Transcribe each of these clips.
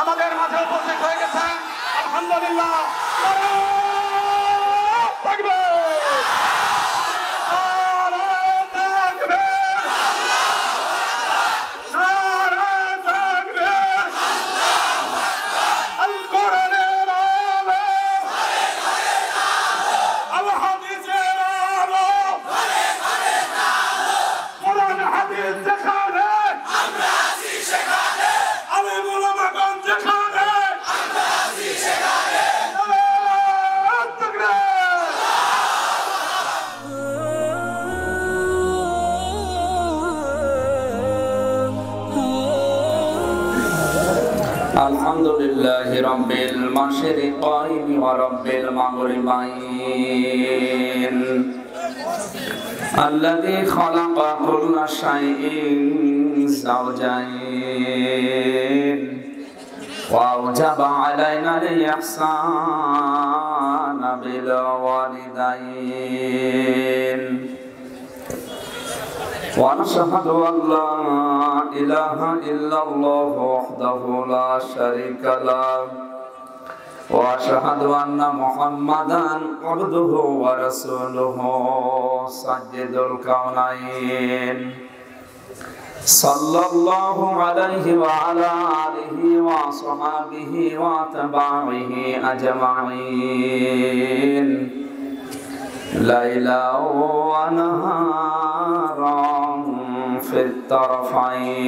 আমাদের মাঝে উপস্থিত হয়ে গেছেন। আলহামদুলিল্লাহ। لله رب المشرقين ورب المغربين الذي خلق كل شيء زوجين وأوجب علينا الإحسان بالوالدين ونشهد أن لا إله إلا الله وحده لا شريك له. وأشهد أن محمدا عبده ورسوله سجد الكونين. صلى الله عليه وعلى آله وصحبه وأتباعه أجمعين. ليلا ونهارا. في الطرفين.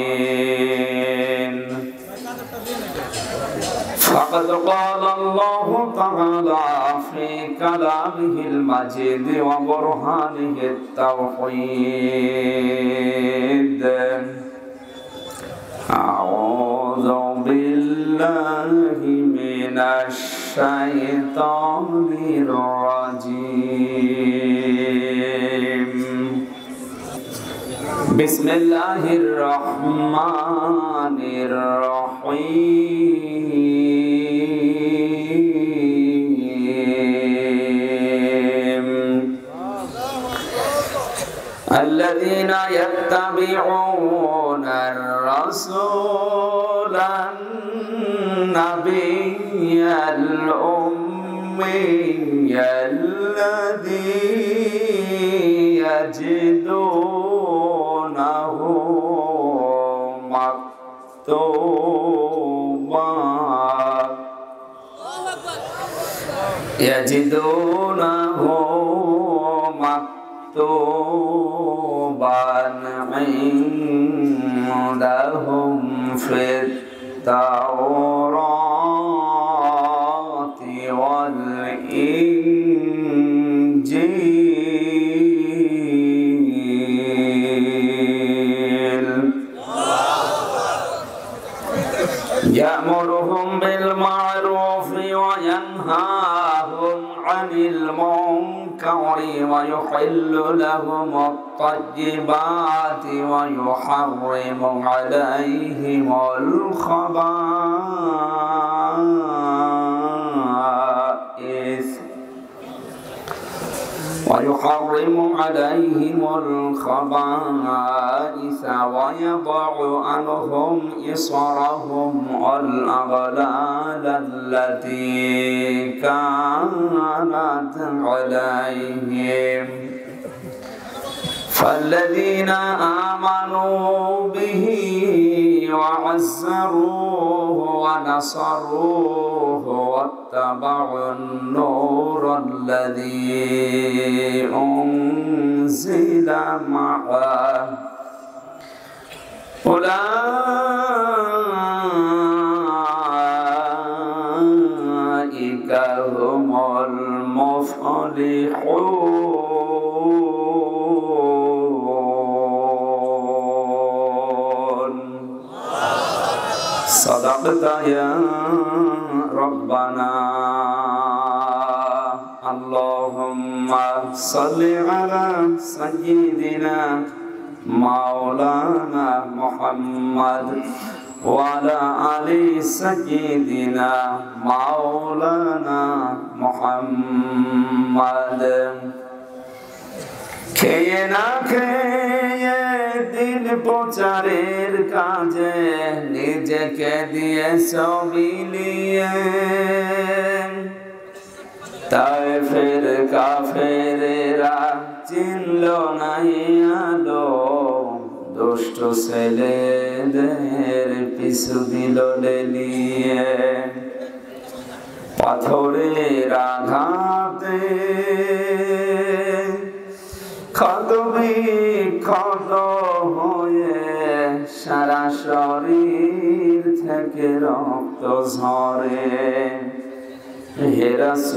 فقد قال الله تعالى في كلامه المجيد وبرهانه التوحيد. أعوذ بالله من الشيطان الرجيم. بسم الله الرحمن الرحيم الذين يتبعون الرسول النبي الأمي الذي يجدونه مكتوبا عندهم في التوراة عن المنكر ويحل لهم الطيبات ويحرم عليهم الخبائث ويحرم عليهم الخبائث ويضع عنهم إصرهم والأغلال التي كانت عليهم. فالذين آمنوا به وعزروه ونصروه واتبعوا النور الذي أنزل معه. أولئك هم المفلحون. صدقت يا ربنا. اللهم صل على سيدنا مولانا محمد وعلى آل سيدنا مولانا محمد. খেয়ে না খেয়ে দিন প্রচারের কাজে নিজেকে দিয়ে সবিলিয়ে তাই ফের কাফেরেরা চিনল নাই আলো, দুষ্ট ছেলেদের পিছু দিল লেলিয়ে। পাথরের আঘাতে ক্ষত হয়ে সারা শরীর থেকে রক্ত ঝরে। হেরাস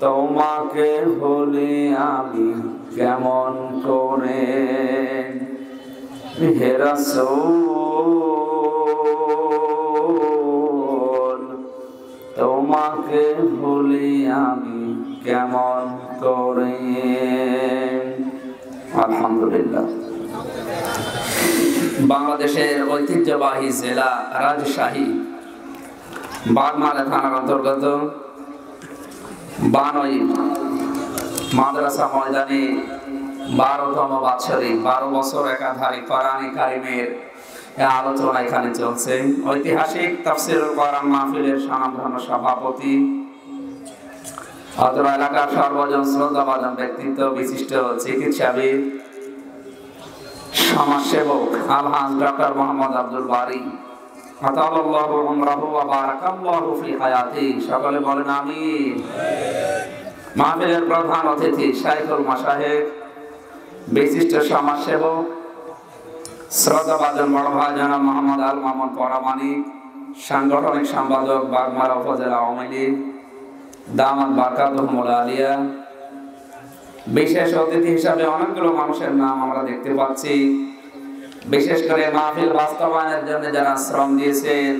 তোমাকে হলে আমি কেমন করে? হেরাস তোমাকে ভুলি আমি কেমন করে? আলহামদুলিল্লাহ। বাংলাদেশের ঐতিহ্যবাহী জেলা রাজশাহী, বাগমারা থানার অন্তর্গত বানই মাদ্রাসা ময়দানে বারোতম বাৎসরিক, বারো বছর একাধারে কোরআনে কারিমের আলোচনা এখানে চলছে। ঐতিহাসিক তাফসিরুল কোরআন মাহফিলের সনামধন্য সভাপতি, অত্র এলাকার সর্বজন শ্রদ্ধাভাজন ব্যক্তিত্ব, বিশিষ্ট চিকিৎসাবিদ, সমাজসেবক, আলহাজ ডক্টর মোহাম্মদ আব্দুল বারি। সকলে বলেন আমিন। মাহফিলের প্রধান অতিথি শাইখুল মাশায়েখ বিশিষ্ট সমাজসেবক শ্রদ্ধাভাজন বড় ভাই মোহাম্মদ আল সাংগঠনিক সম্পাদক উপজেলা আওয়ামী লীগ আলিয়া। বিশেষ অতিথি হিসাবে অনেকগুলো মানুষের নাম আমরা দেখতে পাচ্ছি। বিশেষ করে মাহফিল বাস্তবায়নের জন্য যারা শ্রম দিয়েছেন,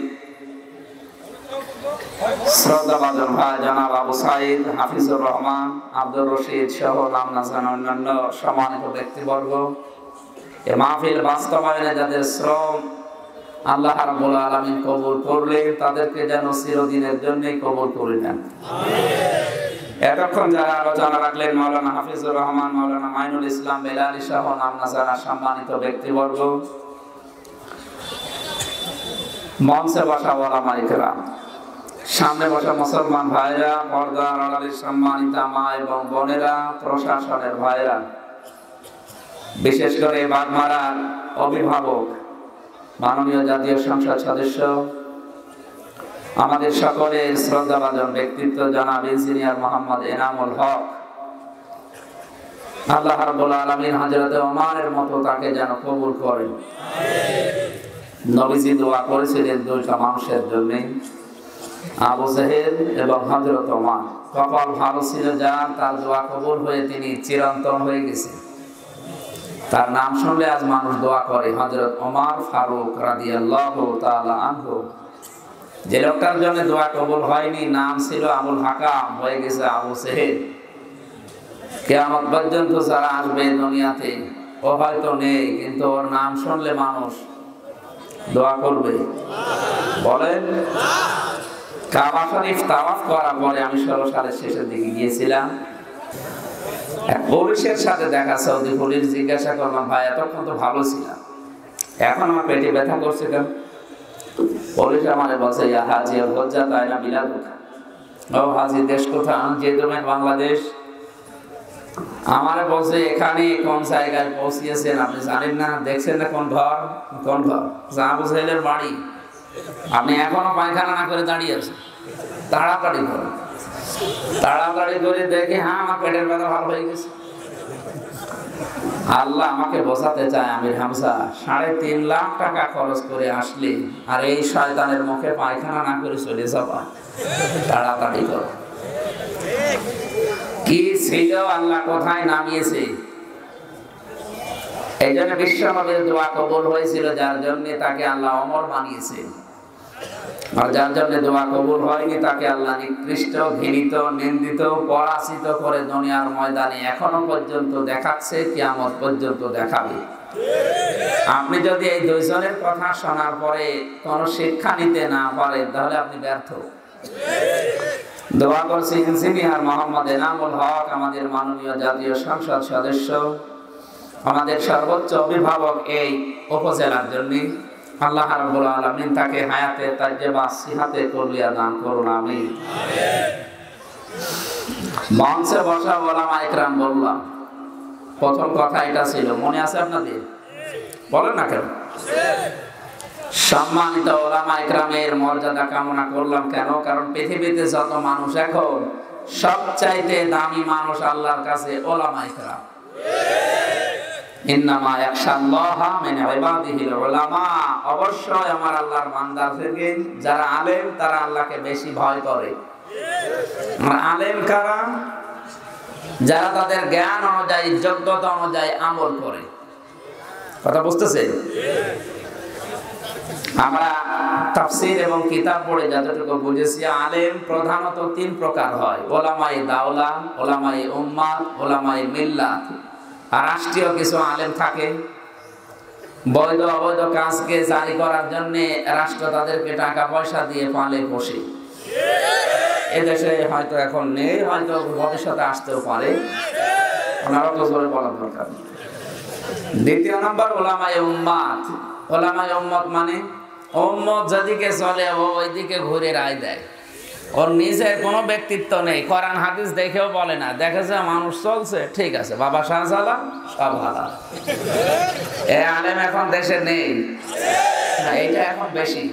শ্রদ্ধাভাজন ভাই জনাব আবু সাইদ হাফিজুর রহমান, আব্দুর রশিদ সহ নাম নাজান অন্যান্য সম্মানিত ব্যক্তিবর্গ। এ মাহফিল বাস্তবায়নে যাদের শ্রম আল্লাহ রাব্বুল আলামিন কবুল করলে তাদেরকে যেন চিরদিনের জন্যই কবুল করে নেন। এতক্ষণ যারা আলোচনা রাখলেন মাওলানা হাফিজুর রহমান মাওলানা মাইনুল ইসলাম বেলালি সহ নাম নাজানা সম্মানিত ব্যক্তিবর্গ মঞ্চে বসা ওয়ালা মাইকেরা সামনে বসা মুসলমান ভাইরা পর্দা আড়ালের সম্মানিত মা এবং বোনেরা প্রশাসনের ভাইরা বিশেষ করে বাগমারার অভিভাবক, মাননীয় জাতীয় সংসদ সদস্য, আমাদের সকলের শ্রদ্ধাভাজন ব্যক্তিত্ব জনাব ইঞ্জিনিয়ার মোহাম্মদ এনামুল হক। আল্লাহ রাব্বুল আলামিন হযরত ওমরের মতো তাকে যেন কবুল করেন। নবীজি দোয়া করেছিলেন দুইটা মানুষের জন্য আবু জাহেল এবং হযরত ওমর। কপাল ভালো ছিল যার, তার দোয়া কবুল হয়ে তিনি চিরন্তন হয়ে গেছেন। তার নাম শুনলে আজ মানুষ দোয়া করে, হযরত ওমর ফারুক রাদিয়াল্লাহু তাআলা আনহু। যে লোকটার জন্য দোয়া কবুল হয়নি, নাম ছিল আবুল হাকাম, হয়ে গেছে আবু সেহেল। কেয়ামত পর্যন্ত যারা আসবে দুনিয়াতে, ও হয়তো নেই, কিন্তু ওর নাম শুনলে মানুষ দোয়া করবে। বলেন, কাবা শরীফ তাওয়াফ করার পরে আমি সালের শেষের দিকে গিয়েছিলাম। পুলিশের সাথে দেখা সৌদি পুলিশ জিজ্ঞাসা করলাম ভাই, এতক্ষণ তো ভালো ছিলাম। এখন আমার পেটে ব্যথা করছে কেন? পুলিশ আমার বলছে, ইয়া হাজি হজ্জা তাই না বিলাদ ও হাজি, দেশ কোথা যে তুমি বাংলাদেশ। আমার বলছে, এখানে কোন জায়গায় পৌঁছিয়েছেন আপনি জানেন না? দেখছেন না কোন ঘর? কোন ঘর? জাহাবু সাহেলের বাড়ি। আপনি এখনও পায়খানা না করে দাঁড়িয়ে আছেন। তাড়াতাড়ি করে তাড়াতাড়ি করে দেখে হ্যাঁ আমার পেটের ব্যথা ভালো হয়ে গেছে। আল্লাহ আমাকে বোঝাতে চায়, আমির হামসা সাড়ে তিন লাখ টাকা খরচ করে আসলে, আর এই শয়তানের মুখে পায়খানা না করে চলে যাবা। তাড়াতাড়ি করো। কি ছিল, আল্লাহ কোথায় নামিয়েছে? এই জন্য বিশ্বনবীর দোয়া কবল হয়েছিল, যার জন্য তাকে আল্লাহ অমর বানিয়েছে। আর যার জন্য দোয়া কবুল হয়নি, তাকে আল্লাহ নিকৃষ্ট, ঘৃণিত, নিন্দিত, পরাজিত করে দুনিয়ার ময়দানে এখনও পর্যন্ত দেখাচ্ছে, কিয়ামত পর্যন্ত দেখাবে। আপনি যদি এই দুইজনের কথা শোনার পরে কোনো শিক্ষা নিতে না পারেন তাহলে আপনি ব্যর্থ। দোয়া করছি ইঞ্জিনিয়ার মোহাম্মদ এনামুল হক, আমাদের মাননীয় জাতীয় সংসদ সদস্য, আমাদের সর্বোচ্চ অভিভাবক এই উপজেলার জন্য। আল্লাহ রাব্বুল আলামিন তাকে হায়াতে তাজ্জেবা সিহাতে কলিয়া দান করুন আমি মঞ্চে বসা ওলামা একরাম বললাম, প্রথম কথা এটা ছিল, মনে আছে আপনাদের? বলেন না কেন? সম্মানিত ওলামা ইকরামের মর্যাদা কামনা করলাম কেন? কারণ পৃথিবীতে যত মানুষ এখন, সবচাইতে দামি মানুষ আল্লাহর কাছে ওলামা ইকরাম অবশ্যই আমার আল্লাহর বান্দা থেকে যারা আলেম, তারা আল্লাহকে বেশি ভয় করে। আলেম কারা? যারা তাদের জ্ঞান অনুযায়ী, যোগ্যতা অনুযায়ী আমল করে। কথা বুঝতেছেন আমরা তাফসির এবং কিতাব পড়ে যতটুকু বুঝেছি, আলেম প্রধানত তিন প্রকার হয়। ওলামাই দাওলা ওলামাই উম্মাদ ওলামাই মিল্লাত। রাষ্ট্রীয় কিছু আলেম থাকে, বৈধ অবৈধ কাজকে জারি করার জন্য রাষ্ট্র তাদেরকে টাকা পয়সা দিয়ে পালে পোষে। এদেশে হয়তো এখন নেই, হয়তো ভবিষ্যতে আসতেও পারে। দরকার দ্বিতীয় নম্বর ওলামাই উম্মাদ ওলামাই উম্মত মানে উম্মত যেদিকে চলে ওইদিকে ঘুরে রায় দেয়। ওর নিজের কোনো ব্যক্তিত্ব নেই। কোরআন, হাদিস দেখেও বলে না। দেখেছে মানুষ চলছে, ঠিক আছে। বাবা শাহজালাম সব ভালো এ আলেম এখন দেশে নেই। এইটা এখন বেশি।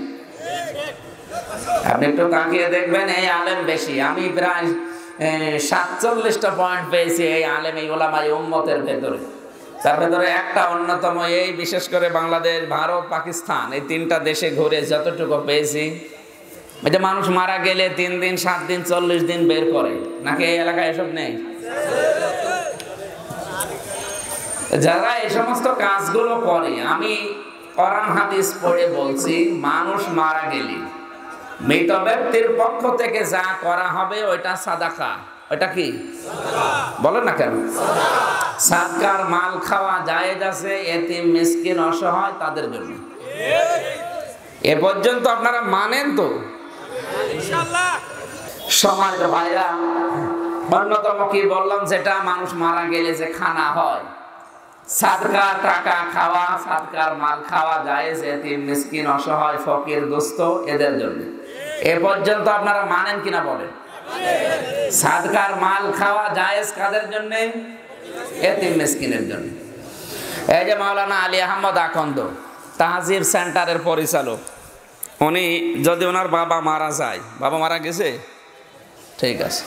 আপনি একটু তাকিয়ে দেখবেন, এই আলেম বেশি। আমি প্রায় সাতচল্লিশটা পয়েন্ট পেয়েছি এই আলেম, এই ওলামাই উম্মতের ভেতরে। তার ভেতরে একটা অন্যতম, এই বিশেষ করে বাংলাদেশ, ভারত, পাকিস্তান, এই তিনটা দেশে ঘুরে যতটুকু পেয়েছি এই যে মানুষ মারা গেলে তিন দিন, সাত দিন, চল্লিশ দিন বের করে। নাকি এই এলাকায় এসব নেই? যারা এই সমস্ত কাজগুলো করে, আমি কোরআন, হাদিস পড়ে বলছি, মানুষ মারা গেলে মৃত ব্যক্তির পক্ষ থেকে যা করা হবে, ওইটা সাদাকা। ওইটা কি? বলেন না কেন? সাদকার মাল খাওয়া জায়েজ আছে, এতিম, মিসকিন, অসহায় তাদের জন্য। এ পর্যন্ত আপনারা মানেন তো? সমাজ ভাইরা, অন্যতম কি বললাম যেটা মানুষ মারা গেলে যে খানা হয়? এদের জন্য। এ পর্যন্ত আপনারা মানেন কিনা বলেন? সাদকার মাল খাওয়া জায়েজ কাদের জন্য? এতিম, মিসকিনের জন্য। এই যে মাওলানা আলী আহমদ আকন্দ তাহাজির সেন্টারের পরিচালক। উনি যদি ওনার বাবা মারা যায়, বাবা মারা গেছে? ঠিক আছে।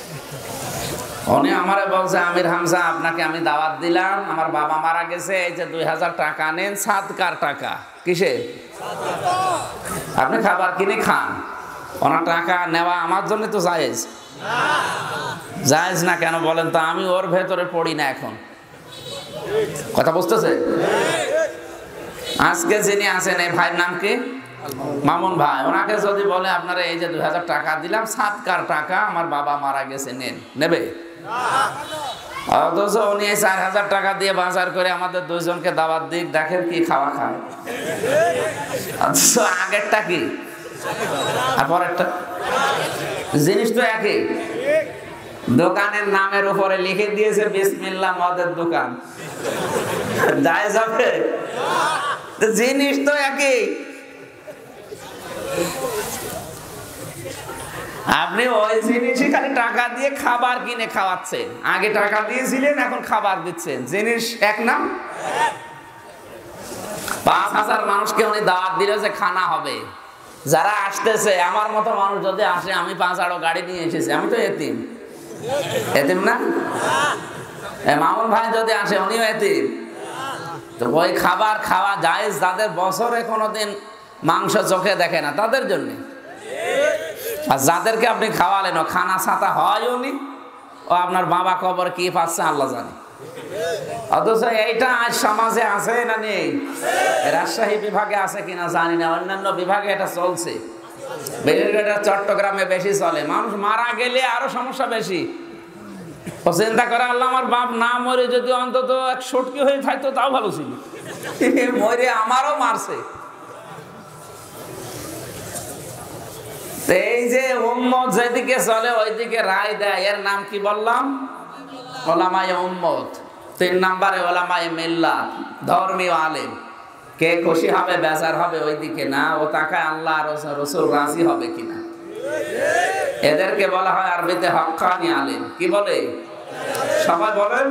উনি আমারে বলছে, আমির হামজা, আপনাকে আমি দাওয়াত দিলাম, আমার বাবা মারা গেছে, এই যে দুই হাজার টাকা নেন, সাতকার টাকা। কিসে? আপনি খাবার কিনে খান। ওনার টাকা নেওয়া আমার জন্য তো জায়েজ। জায়েজ না কেন বলেন তো, আমি ওর ভেতরে পড়ি না এখন। কথা বুঝতেছে? আজকে যিনি আছেন, এই ভাইয়ের নাম কি? মামুন ভাই, ওনাকে যদি বলে, আপনারা এই যে দুই হাজার টাকা দিলাম, সাতকার টাকা, আমার বাবা মারা গেছে, নেন। নেবে? অথচ উনি এই চার হাজার টাকা দিয়ে বাজার করে আমাদের দুইজনকে দাওয়াত দিক, দেখেন কি খাওয়া খায়। আগেরটা কি? আর পরেরটা? জিনিস তো একই। দোকানের নামের উপরে লিখে দিয়েছে বিসমিল্লা মদের দোকান। যায় জিনিস তো একই। আপনি ওই জিনিসই খালি টাকা দিয়ে খাবার কিনে খাওয়াচ্ছেন। আগে টাকা দিয়েছিলেন, এখন খাবার দিচ্ছেন। জিনিস এক নাম পাঁচ হাজার মানুষকে উনি দাওয়াত দিলে যে খানা হবে। যারা আসতেছে, আমার মতো মানুষ যদি আসে, আমি পাঁচ আড়ো গাড়ি নিয়ে এসেছি। আমি তো এতিম। এতিম না? মামুন ভাই যদি আসে, উনিও এতিম। তো ওই খাবার খাওয়া যায় যাদের বছরে কোনোদিন মাংস চোখে দেখে না, তাদের জন্য। আর যাদেরকে আপনি খাওয়ালেন, ও খানা ছাতা হয় উনি ও আপনার বাবা কবর কি পাচ্ছে আল্লাহ জানে। অথচ এইটা আজ সমাজে আছে না নেই? রাজশাহী বিভাগে আছে কিনা জানি না, অন্যান্য বিভাগে এটা চলছে। চট্টগ্রামে বেশি চলে। মানুষ মারা গেলে আরও সমস্যা বেশি। ও চিন্তা করে, আল্লাহ আমার বাপ না মরে যদি অন্তত এক সটকি হয়ে থাকতো, তাও ভালো ছিল। মরে আমারও মারছে। এই যে উম্মত যেদিকে চলে, ওইদিকে রায় দেয়। এর নাম কি বললাম? ওলামায় উম্মত। তিন নাম্বারে ওলামায় মিল্লা, ধর্মীয় আলেম। কে খুশি হবে, বেজার হবে, ওইদিকে না। ও তাকায় আল্লাহ রসুল রাজি হবে কিনা? এদেরকে বলা হয় আরবিতে হক্কানি আলেম। কি বলে? সবাই বলেন?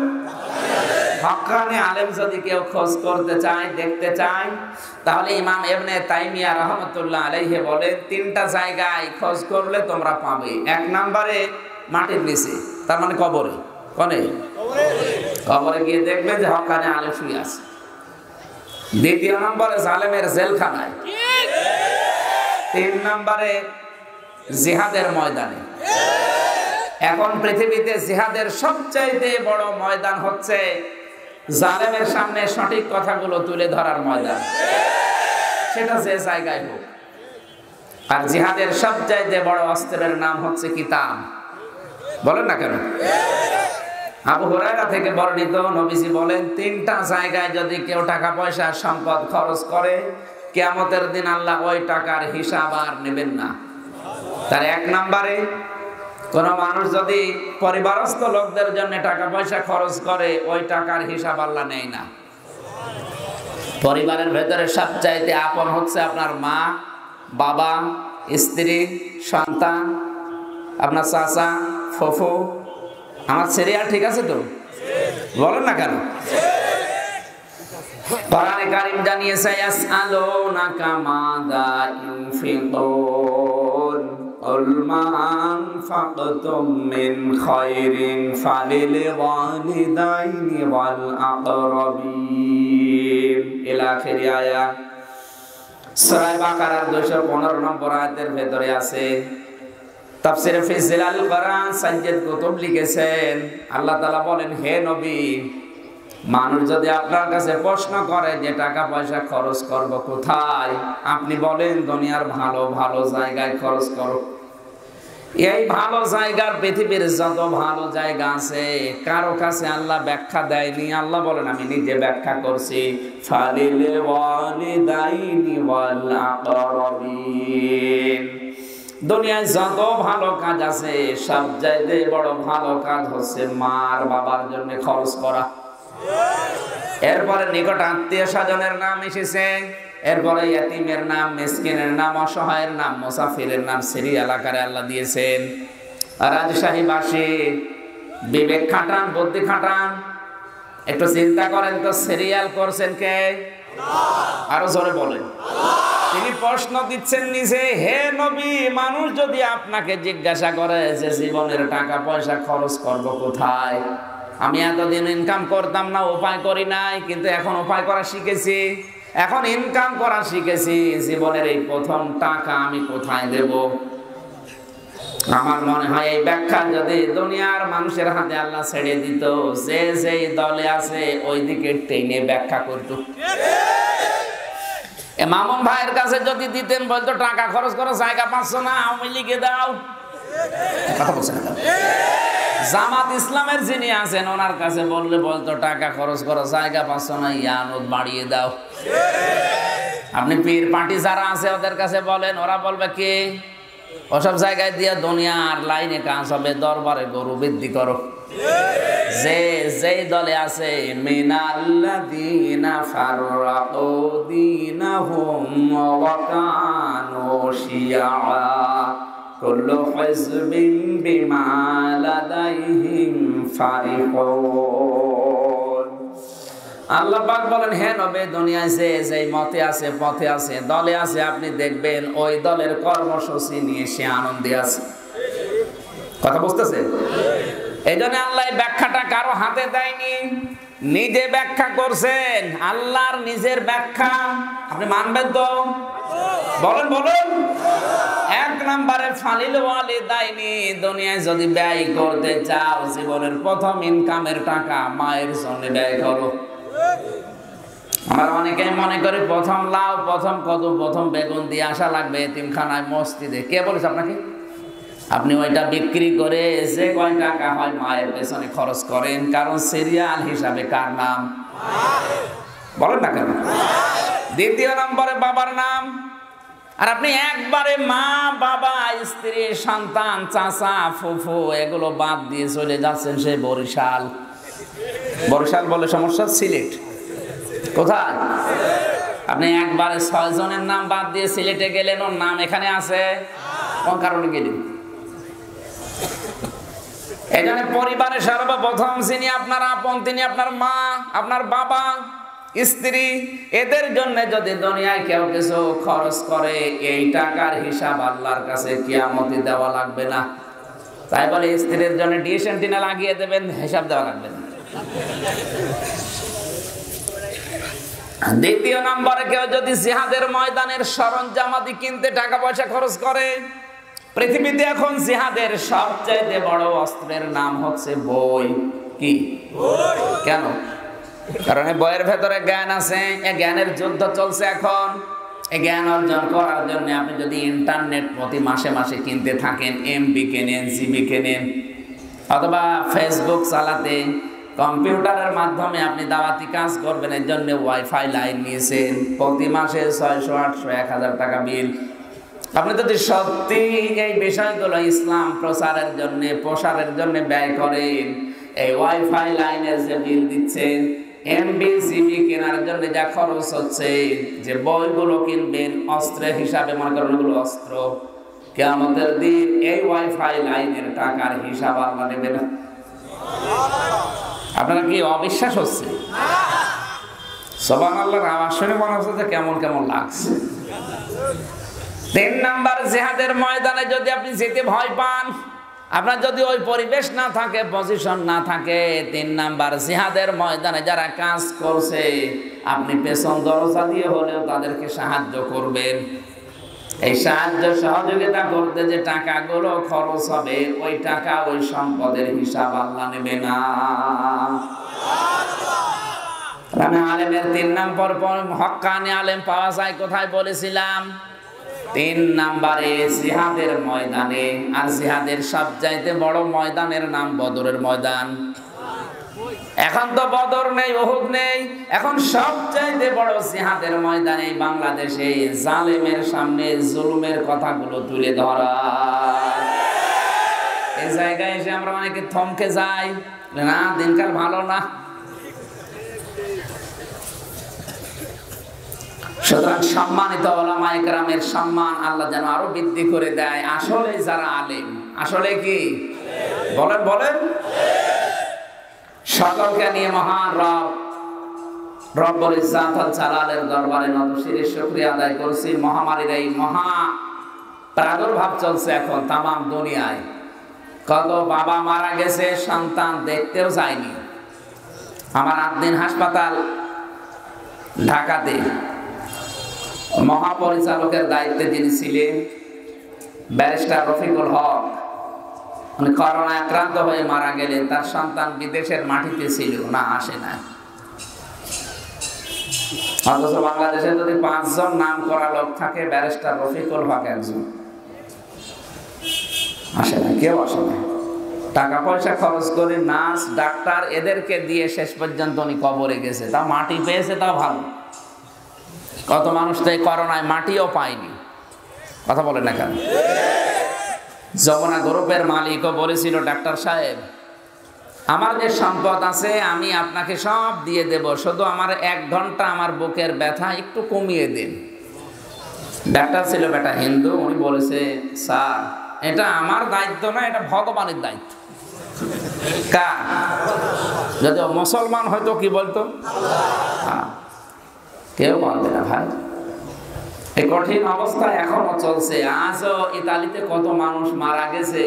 হক্কানি আলেম যদি কেউ খোঁজ করতে চায় দেখতে চায় তাহলে ইমাম এবনে তাইমিয়া রহমতুল্লাহ আলাইহে বলে তিনটা জায়গায় খোঁজ করলে তোমরা পাবে। এক নম্বরে মাটির নিচে তার মানে কবরে। কনে? কবরে গিয়ে দেখবে যে আলেম শুয়ে আছে। দ্বিতীয় নম্বরে জালেমের জেলখানায়। তিন নম্বরে জিহাদের ময়দানে। এখন পৃথিবীতে জিহাদের সবচাইতে বড় ময়দান হচ্ছে জালেমের সামনে সঠিক কথাগুলো তুলে ধরার ময়দান। সেটা যে জায়গায় হোক। আর জিহাদের সবচাইতে বড় অস্ত্রের নাম হচ্ছে কিতাব। বলেন না কেন? আবু হুরায়রা থেকে বর্ণিত নবীজি বলেন, তিনটা জায়গায় যদি কেউ টাকা, পয়সা, সম্পদ খরচ করে, কেয়ামতের দিন আল্লাহ ওই টাকার হিসাব আর নেবেন না। তার এক নম্বরে কোন মানুষ যদি পরিবারস্থ লোকদের জন্য টাকা পয়সা খরচ করে, ওই টাকার হিসাব আল্লাহ নেয় না। পরিবারের ভেতরে সবচাইতে আপন হচ্ছে আপনার মা, বাবা, স্ত্রী, সন্তান, আপনার চাচা, ফফু। আমার সিরিয়াল ঠিক আছে তো? বলেন না কেন? কোরআনে কারীম জানিয়েছে, ইয়াসআলুনাকা মাযা ইনফিকুন قل ما أنفقتم من خير فللوالدين والأقربين إلى آخر آية সূরা বাকারার 215 নম্বর আয়াতের ভেতরে আছে তাফসিরে ফি জিলাল কোরআন সাজ্জাদ কুতুব লিখেছেন আল্লাহ তাআলা বলেন হে নবী মানুষ যদি আপনার কাছে প্রশ্ন করে যে টাকা পয়সা খরচ করব কোথায় আপনি বলেন দুনিয়ার ভালো ভালো জায়গায় খরচ করো এই ভালো জায়গার পৃথিবীর যত ভালো জায়গা আছে, কারও কাছে আল্লাহ ব্যাখ্যা দেয়নি। আল্লাহ বলেন, আমি নিজে ব্যাখ্যা করছি। দুনিয়ায় যত ভালো কাজ আছে সব চাইতে বড় ভালো কাজ হচ্ছে মার বাবার জন্য খরচ করা। এরপরে নিকট আত্মীয় স্বজনের নাম এসেছে। এরপরে ইয়াতিমের নাম, মিসকিনের নাম, অসহায়ের নাম, মুসাফিরের নাম সিরিয়াল আকারে আল্লাহ দিয়েছেন। রাজশাহী বাসী, বিবেক খাটান, বুদ্ধি খাটান। একটু চিন্তা করেন তো, সিরিয়াল করছেন কে? আরও জোরে বলেন। তিনি প্রশ্ন দিচ্ছেন নিজে, হে নবী, মানুষ যদি আপনাকে জিজ্ঞাসা করে যে জীবনের টাকা, পয়সা, খরচ করব কোথায়? আমি এতদিন ইনকাম করতাম না, উপায় করি নাই, কিন্তু এখন উপায় করা শিখেছি। এখন ইনকাম করা শিখেছি, জীবনের এই প্রথম টাকা আমি কোথায় দেব? আমার মনে হয় এই ব্যাখ্যা যদি দুনিয়ার মানুষের হাতে আল্লাহ ছেড়ে দিত, যে যেই দলে আছে ওই দিকে টেনে ব্যাখ্যা করত। মামুন ভাইয়ের কাছে যদি দিতেন বলতো, টাকা খরচ করো জায়গা পাচ্ছ না, আওয়ামী লীগে দাও। কথা বলছে না জামাত ইসলামের যিনি আছেন, ওনার কাছে বললে বলতো, টাকা খরচ করো, জায়গা পাচ্ছ না, ইয়ানত বাড়িয়ে দাও। আপনি পীর পার্টি যারা আছে, ওদের কাছে বলেন, ওরা বলবে কি? ওসব জায়গায় দিয়ে দুনিয়ার লাইনে কাজ হবে, দরবারে গরু বৃদ্ধি করো। যে যেই দলে আছে মিনাল্লাযীনা ফাররাকু দীনাহুম ওয়া শিয়া। কুল্লু হিজবিন বিমা লাদাইহিম ফারিহুন আল্লাহ পাক বলেন হ্যাঁ নবে দুনিয়ায় যে যে মতে আছে পথে আছে দলে আছে আপনি দেখবেন ওই দলের কর্মসূচি নিয়ে সে আনন্দে আছে। কথা বুঝতেছে? এই জন্য আল্লাহ ব্যাখ্যাটা কারও হাতে দেয়নি। নিজে ব্যাখ্যা করছেন। আল্লাহর নিজের ব্যাখ্যা। আপনি মানবেন তো? বলেন, বলুন। এক নম্বরে ফালিল ওয়ালি দায়নি দুনিয়ায় যদি ব্যয় করতে চাও, জীবনের প্রথম ইনকামের টাকা মায়ের জন্য ব্যয় করো। আমার অনেকে মনে করে প্রথম লাউ, প্রথম কত প্রথম বেগুন দিয়ে আসা লাগবে, এতিমখানায় মসজিদে। কে বলেছে আপনাকে? আপনি ওইটা বিক্রি করে যে কয় টাকা হয় মায়ের পেছনে খরচ করেন? কারণ সিরিয়াল হিসাবে কার নাম? বলেন না কেন? দ্বিতীয় নম্বরে বাবার নাম। আর আপনি একবারে মা, বাবা, স্ত্রী, সন্তান, চাচা, ফুফু, এগুলো বাদ দিয়ে চলে যাচ্ছেন সে বরিশাল। বরিশাল বলে সমস্যা? সিলেট। কোথায়? আপনি একবারে ছয় জনের নাম বাদ দিয়ে সিলেটে গেলেন, ওর নাম এখানে আছে? কোন কারণে গেলেন? এখানে পরিবারের সর্বপ্রথম যিনি আপনার আপন, তিনি আপনার মা, আপনার বাবা, স্ত্রী, এদের জন্য যদি দুনিয়ায় কেউ কিছু খরচ করে, এই টাকার হিসাব আল্লাহর কাছে কিয়ামতি দেওয়া লাগবে না। তাই বলে স্ত্রীর জন্য ডিশ অ্যান্টিনা লাগিয়ে দেবেন, হিসাব দেওয়া লাগবে না। দ্বিতীয় নম্বরে কেউ যদি জিহাদের ময়দানের সরঞ্জামাদি কিনতে টাকা পয়সা খরচ করে পৃথিবীতে এখন জিহাদের সবচাইতে বড় অস্ত্রের নাম হচ্ছে বই। কি? কেন? কারণ বইয়ের ভেতরে জ্ঞান আছে এই জ্ঞানের যুদ্ধ চলছে এখন। এই জ্ঞান অর্জন করার জন্য আপনি যদি ইন্টারনেট প্রতি মাসে মাসে কিনতে থাকেন এমবি কেনেন জিবি কেনেন অথবা ফেসবুক চালাতে কম্পিউটারের মাধ্যমে আপনি দাওয়াতি কাজ করবেন এর জন্য ওয়াইফাই লাইন নিয়েছেন। প্রতি মাসে ছয়শো আটশো এক হাজার টাকা বিল আপনি যদি সত্যি এই বিষয়গুলো ইসলাম প্রচারের জন্য, প্রসারের জন্য ব্যয় করেন, এই ওয়াইফাই লাইনের যে বিল দিচ্ছেন এমবি জিবি কেনার জন্য যা খরচ হচ্ছে, যে বইগুলো কিনবেন, অস্ত্রের হিসাবে, মনে করেন ওগুলো অস্ত্র কেমতের দিন এই ওয়াইফাই লাইনের টাকার হিসাব আল্লাহ নেবে না। আপনারা কি অবিশ্বাস হচ্ছে? সবান আল্লাহর আওয়াজ শুনে মনে হচ্ছে যে কেমন কেমন লাগছে। তিন নাম্বার জেহাদের ময়দানে যদি আপনি যেতে ভয় পান, আপনার যদি ওই পরিবেশ না থাকে পজিশন না থাকে, তিন নাম্বার জিহাদের ময়দানে যারা কাজ করছে, আপনি পেছন দরজা দিয়ে হলেও তাদেরকে সাহায্য করবেন। এই সাহায্য সহযোগিতা করতে যে টাকাগুলো খরচ হবে, ওই টাকা ওই সম্পদের হিসাব আল্লাহ নেবে না। আলেমের তিন নম্বর হকানি আলেম পাওয়া যায়, কোথায় বলেছিলাম? তিন নাম্বারে জিহাদের ময়দানে, আর জিহাদের সবচাইতে বড় ময়দানের নাম বদরের ময়দান। এখন তো বদর নেই ওহুদ নেই, এখন সবচাইতে বড় জিহাদের ময়দানে বাংলাদেশে জালেমের সামনে জুলুমের কথাগুলো তুলে ধরা। এই জায়গায় এসে আমরা অনেকে থমকে যাই না, দিনকাল ভালো না। সুতরাং সম্মানিত ওলামা একরামের সম্মান আল্লাহ যেন আরও বৃদ্ধি করে দেয়। আসলে যারা আলেম, আসলে কি? বলেন বলেন। সকলকে নিয়ে মহান রব, রব্বুল ইজ্জাত জালালের দরবারে শুকরিয়া আদায় করছি। মহামারীর এই মহা প্রাদুর্ভাব চলছে এখন তামাম দুনিয়ায়। কত বাবা মারা গেছে, সন্তান দেখতেও যায়নি। আমার আট দিন হাসপাতাল, ঢাকাতে। মহাপরিচালকের দায়িত্বে যিনি ছিলেন, ব্যারিস্টার রফিকুল হক, উনি করোনা আক্রান্ত হয়ে মারা গেলেন, তার সন্তান বিদেশের মাটিতে ছিল, না আসে না অথচ বাংলাদেশে যদি পাঁচজন নাম করা লোক থাকে, ব্যারিস্টার রফিকুল হক একজন। আসে না কেউ আসে না টাকা পয়সা খরচ করে নার্স, ডাক্তার, এদেরকে দিয়ে শেষ পর্যন্ত উনি কবরে গেছে। তা মাটি পেয়েছে, তা ভালো। কত মানুষ তো এই করোনায় মাটিও পায়নি। কথা বলে না কেন? যমুনা গ্রুপের মালিকও বলেছিল, ডাক্তার সাহেব আমার যে সম্পদ আছে, আমি আপনাকে সব দিয়ে দেব, শুধু আমার এক ঘণ্টা আমার বুকের ব্যথা একটু কমিয়ে দিন। ডাক্তার ছিল, বেটা হিন্দু, উনি বলেছে, স্যার, এটা আমার দায়িত্ব না, এটা ভগবানের দায়িত্ব। কা যদি মুসলমান হয়তো কি বলতো? হ্যাঁ। কেউ মানবে না ভাই। এই কঠিন অবস্থা এখনও চলছে। আজও ইতালিতে কত মানুষ মারা গেছে?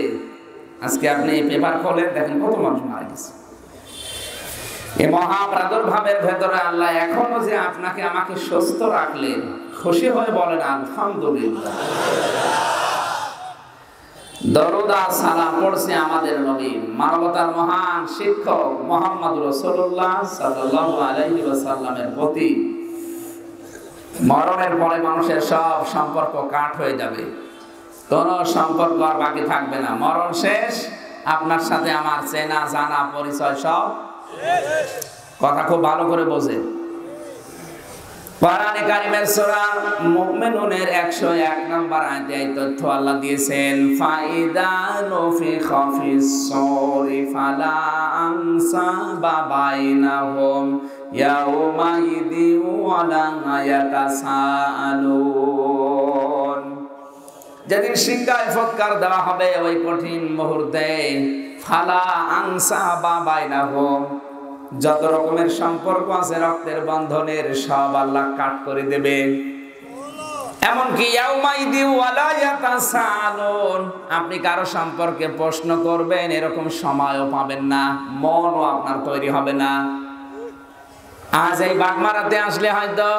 আজকে আপনি পেপার খোলেন, দেখেন কত মানুষ মারা গেছে। মহা প্রাদুর্ভাবের ভেতরে আল্লাহ এখনও যে আপনাকে আমাকে সুস্থ রাখলেন, খুশি হয়ে বলেন, আলহামদুলিল্লাহ। দরদা সালাম পড়ছে আমাদের নবী, মানবতার মহান শিক্ষক মোহাম্মদ রসুল্লাহ সাল্লাল্লাহু আলাইহি ওয়াসাল্লামের প্রতি। মরণের পরে মানুষের সব সম্পর্ক কাট হয়ে যাবে। কোনো সম্পর্ক আর বাকি থাকবে না। মরণ শেষ, আপনার সাথে আমার চেনা, জানা, পরিচয় সব কথা খুব ভালো করে বোঝে। কোরআনে কারিমের সূরা মুমিনুনের 101 নম্বর আয়াতে এই তথ্য আল্লাহ দিয়েছেন, ফাইদা নুফিখা ফিস সূরি ফালা আনসাবা বাইনাহুম যেদিন সিংহায় ফৎকার দেওয়া হবে ওই কঠিন মুহূর্তে, ফালা আংসা বা বাইনাহুম। যত রকমের সম্পর্ক আছে রক্তের বন্ধনের, সব আল্লাহ কাট করে দেবে। আপনি কারও সম্পর্কে প্রশ্ন করবেন, এরকম সময়ও পাবেন না, মনও আপনার তৈরি হবে না। আজ এই বাগমারাতে আসলে হয়তো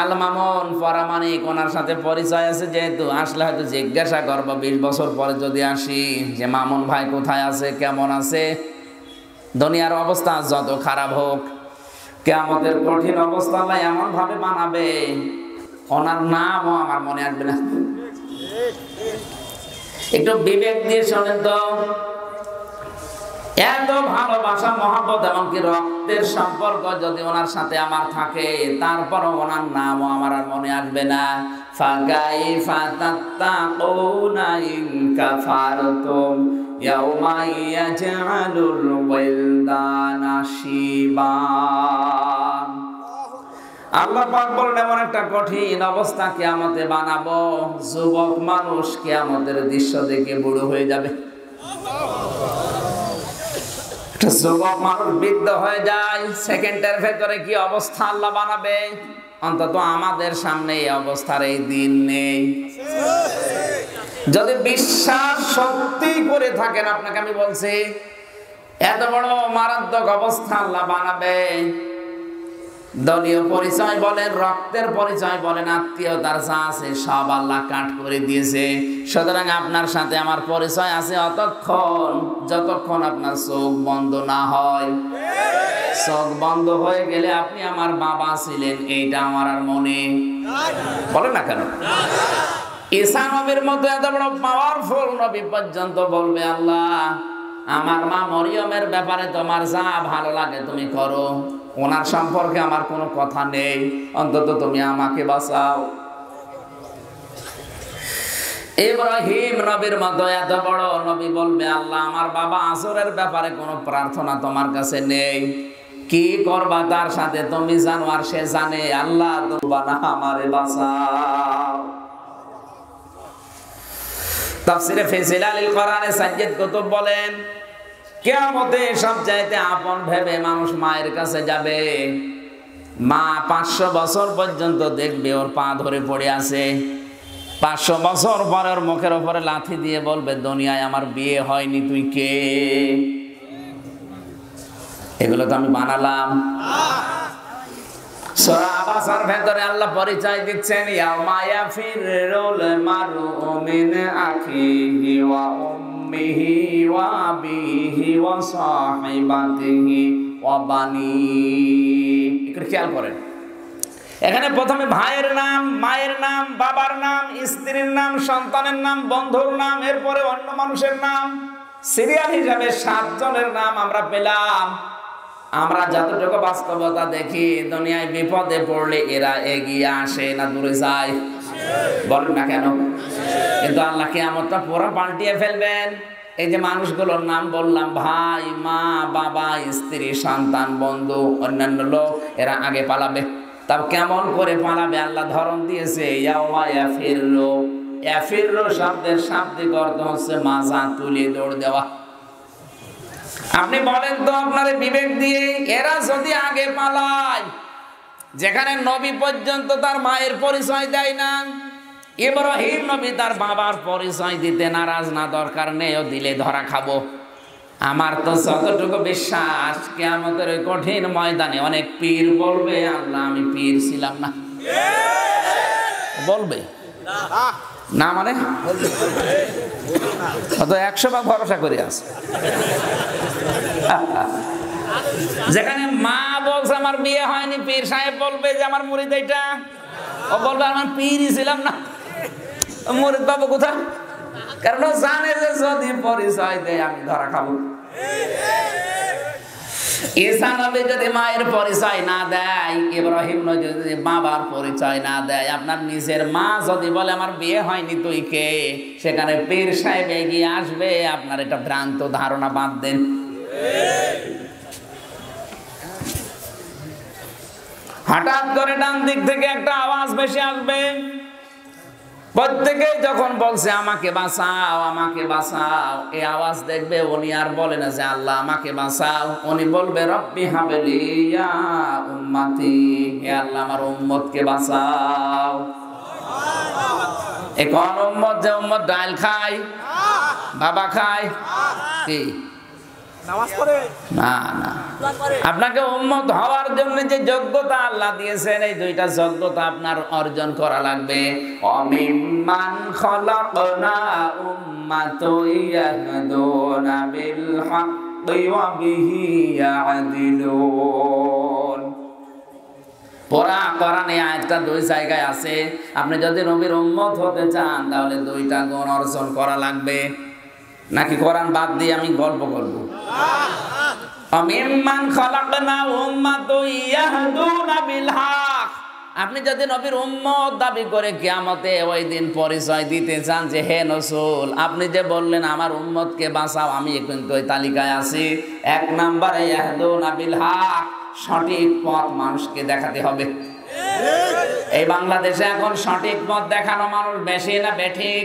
আল মামুন পরামানিক ওনার সাথে পরিচয় আছে, যেহেতু আসলে হয়তো জিজ্ঞাসা করব বিশ বছর পরে যদি আসি যে মামুন ভাই কোথায় আছে, কেমন আছে, দুনিয়ার অবস্থা যত খারাপ হোক কেমতের কঠিন অবস্থা আল্লাহ এমন ভাবে বানাবে ওনার নামও আমার মনে আসবে না। একটু বিবেক দিয়ে শোনেন তো। এত ভালোবাসা মহাব্বত, এমনকি রক্তের সম্পর্ক যদি ওনার সাথে আমার থাকে, তারপরও ওনার নামও আমার আর মনে আসবে না। ফাগাই ফাতাত্তাকুনা ইন কাফারতুম ইয়াউমা ইয়াজআলুল ওয়ালদানা শিবা। আল্লাহ পাক বলেন, এমন একটা কঠিন অবস্থা কিয়ামতে বানাবো, যুবক মানুষ কিয়ামতের দৃশ্য দেখে বুড়ো হয়ে যাবে। একটা যুবক মানুষ বৃদ্ধ হয়ে যায় সেকেন্ডের ভেতরে কি অবস্থা আল্লাহ বানাবে? অন্তত আমাদের সামনে এই অবস্থার এই দিন নেই। যদি বিশ্বাস সত্যি করে থাকেন আপনাকে আমি বলছি এত বড় মারাত্মক অবস্থা আল্লাহ বানাবে। দলীয় পরিচয় বলেন, রক্তের পরিচয় বলেন আত্মীয়তার যা আছে সব আল্লাহ কাট করে দিয়েছে। সুতরাং আপনার সাথে আমার পরিচয় আছে অতক্ষণ, যতক্ষণ আপনার চোখ বন্ধ না হয়। চোখ বন্ধ হয়ে গেলে আপনি আমার বাবা ছিলেন, এইটা আমার আর মনে। বলেন না কেন? ঈসা নবীর মতো এত বড় পাওয়ারফুল নবী পর্যন্ত বলবে, আল্লাহ, আমার মা মরিয়মের ব্যাপারে তোমার যা ভালো লাগে তুমি করো। ওনার সম্পর্কে আমার কোনো কথা নেই। অন্তত তুমি আমাকে বাঁচাও। ইব্রাহিম নবীর মতো এত বড় নবী বলবে, আল্লাহ, আমার বাবা আসরের ব্যাপারে কোনো প্রার্থনা তোমার কাছে নেই। কি করবা তার সাথে? তুমি জানো আর সে জানে। আল্লাহ না, আমারে বাঁচাও। তাফসিরে ফেসিল আলিল কোরআনে সাজ্জাদ কুতুব বলেন কিয়ামতে সব চাইতে আপন ভেবে মানুষ মায়ের কাছে যাবে। মা পাঁচশো বছর পর্যন্ত দেখবে, ওর পা ধরে পড়ে আছে। পাঁচশো বছর পরে ওর মুখের ওপরে লাথি দিয়ে বলবে, দুনিয়ায় আমার বিয়ে হয়নি, তুই কে? এগুলো তো আমি বানালাম। সূরা আবাসার ভেতরে আল্লাহ পরিচয় দিচ্ছেন, ইয়াউমা ইয়াফিরুল মারউ মিন আখিহি সাহিবাতিহি ওয়া বানি একটু খেয়াল করেন। এখানে প্রথমে ভাইয়ের নাম, মায়ের নাম, বাবার নাম, স্ত্রীর নাম, সন্তানের নাম, বন্ধুর নাম, এরপরে অন্য মানুষের নাম। সিরিয়াল হিসাবে সাতজনের নাম আমরা পেলাম। আমরা যতটুকু বাস্তবতা দেখি, দুনিয়ায় বিপদে পড়লে এরা এগিয়ে আসে না, দূরে যায়। বলেন না কেন? কিন্তু আল্লাহ কিয়ামতটা পুরো পাল্টিয়ে ফেলবেন। এই যে মানুষগুলোর নাম বললাম, ভাই, মা, বাবা, স্ত্রী, সন্তান, বন্ধু, অন্যান্য লোক, এরা আগে পালাবে। তাও কেমন করে পালাবে? আল্লাহ ধরন দিয়েছে শব্দের শাব্দিক অর্থ হচ্ছে মাজা, তুলে, দৌড় দেওয়া। আপনি বলেন তো আপনার বিবেক দিয়ে, এরা যদি আগে পালায় যেখানে নবী পর্যন্ত তার মায়ের পরিচয় দেয় না। ইব্রাহিম নবী তার বাবার পরিচয় দিতে নারাজ না, দরকার নেই, ও দিলে ধরা খাব। আমার তো যতটুকু বিশ্বাস কে আমাদের ওই কঠিন ময়দানে অনেক পীর বলবে, আল্লাহ আমি পীর ছিলাম না। বলবে? না মানে? একশো ভাগ ভরসা করে আছে। যেখানে মা বলছে, আমার বিয়ে হয়নি। পীর সাহেব বলবে যে, আমার মুড়িদ এটা ও বলবে, আমার পীরই ছিলাম না। মুড়িদ পাবো কোথায়? কারণ জানে যে, যদি পরিচয় দেয়, আমি ধরা খাব। যদি মায়ের পরিচয় না দেয় যদি পরিচয় না দেয়, আপনার নিজের মা যদি বলে, আমার বিয়ে হয়নি তুই কে? সেখানে পীর সাহেব এগিয়ে আসবে। আপনার এটা ভ্রান্ত ধারণা, বাদ দেন। হঠাৎ করে ডান দিক থেকে একটা আওয়াজ বেশি আসবে। প্রত্যেকে যখন বলছে, আমাকে বাঁচাও আমাকে বাঁচাও, এই আওয়াজ দেখবে উনি আর বলে না যে, আল্লাহ, আমাকে বাঁচাও। উনি বলবে, রব্বি হাবেলি উম্মতি। হে আল্লাহ, আমার উম্মতকে বাঁচাও। এ কোন উম্মত যে উম্মত ডাল খায়, বাবা খায়? কি? আপনাকে উম্মত হওয়ার জন্য যে যোগ্যতা আল্লাহ দিয়েছেন, এই দুইটা যোগ্যতা আপনার অর্জন করা লাগবে। আয়াতটা দুই জায়গায় আছে। আপনি যদি নবীর উম্মত হতে চান, তাহলে দুইটা গুণ অর্জন করা লাগবে। নাকি কোরআন বাদ দিয়ে আমি গল্প করব? আপনি যদি নবীর উম্মত দাবি করে কিয়ামতে ওই দিন পরিচয় দিতে চান যে হে নসুল আপনি যে বললেন আমার উম্মতকে বাঁচাও আমি কিন্তু ওই তালিকায় আছি। এক নম্বরে ইয়াহদুনা বিল হক সঠিক পথ মানুষকে দেখাতে হবে। এই বাংলাদেশে এখন সঠিক পথ দেখানো মানুষ বেশি না বেঠিক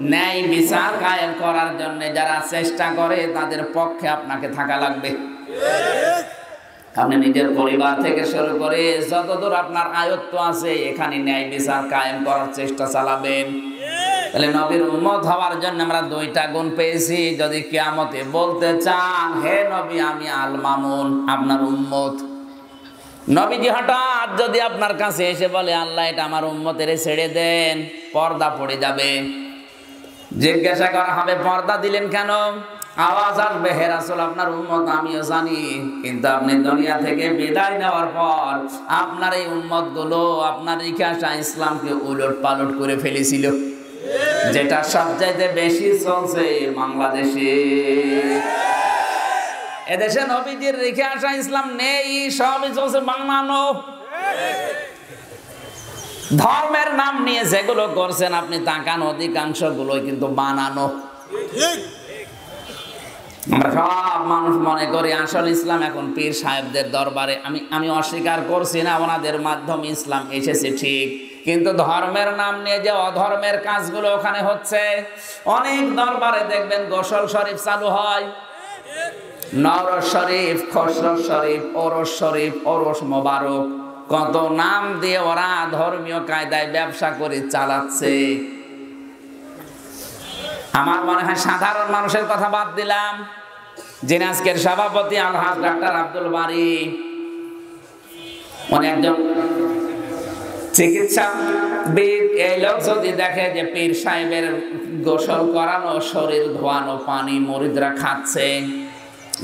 ন্যায় বিচার কায়েম করার জন্য যারা চেষ্টা করে, তাদের পক্ষে আপনাকে থাকা লাগবে। আপনি নিজের পরিবার থেকে শুরু করে যতদূর আপনার আয়ত্ত আছে, এখানে ন্যায় বিচার কায়েম করার চেষ্টা চালাবেন। তাহলে নবীর উন্মত হওয়ার জন্য আমরা দুইটা গুণ পেয়েছি। যদি কিয়ামতে বলতে চান, হে নবী, আমি আল মামুন, আপনার উম্মত। নবীজি হঠাৎ যদি আপনার কাছে এসে বলে, আল্লাহ, এটা আমার উম্মতের ছেড়ে দেন, পর্দা পড়ে যাবে। জিজ্ঞাসা করা হবে, পর্দা দিলেন কেন? আওয়াজ আসবে হেরাসুল আপনার উম্মত আমিও জানি, কিন্তু আপনি দুনিয়া থেকে বিদায় নেওয়ার পর আপনার এই উম্মতগুলো আপনার ইতিহাসা ইসলামকে উলট পালট করে ফেলেছিল। যেটা সবচাইতে বেশি চলছে বাংলাদেশে। এদেশে নবীজির রেখে আসা ইসলাম নেই, সবই চলছে বাংলানো ধর্মের নাম নিয়ে যেগুলো করছেন আপনি তাকান অধিকাংশ গুলোই কিন্তু বানানো। আমরা সব মানুষ মনে করি আসল ইসলাম এখন পীর সাহেবদের দরবারে। আমি আমি অস্বীকার করছি না ওনাদের মাধ্যমে ইসলাম এসেছে ঠিক। কিন্তু ধর্মের নাম নিয়ে যে অধর্মের কাজগুলো ওখানে হচ্ছে অনেক দরবারে দেখবেন গোসল শরীফ চালু হয়। নরস শরীফ খসরস শরীফ ওরস শরীফ ওরস মোবারক। কত নাম দিয়ে ওরা ধর্মীয় কায়দায় ব্যবসা করে চালাচ্ছে। আমার মনে হয় সাধারণ মানুষের কথা বাদ দিলাম। যিনি আজকের সভাপতি আলহাজ ডাক্তার আব্দুল বারি। উনি একজন চিকিৎসা এই লোক যদি দেখে যে পীর সাহেবের গোসল করানো, শরীর ধোয়ানো, পানি মরিদরা খাচ্ছে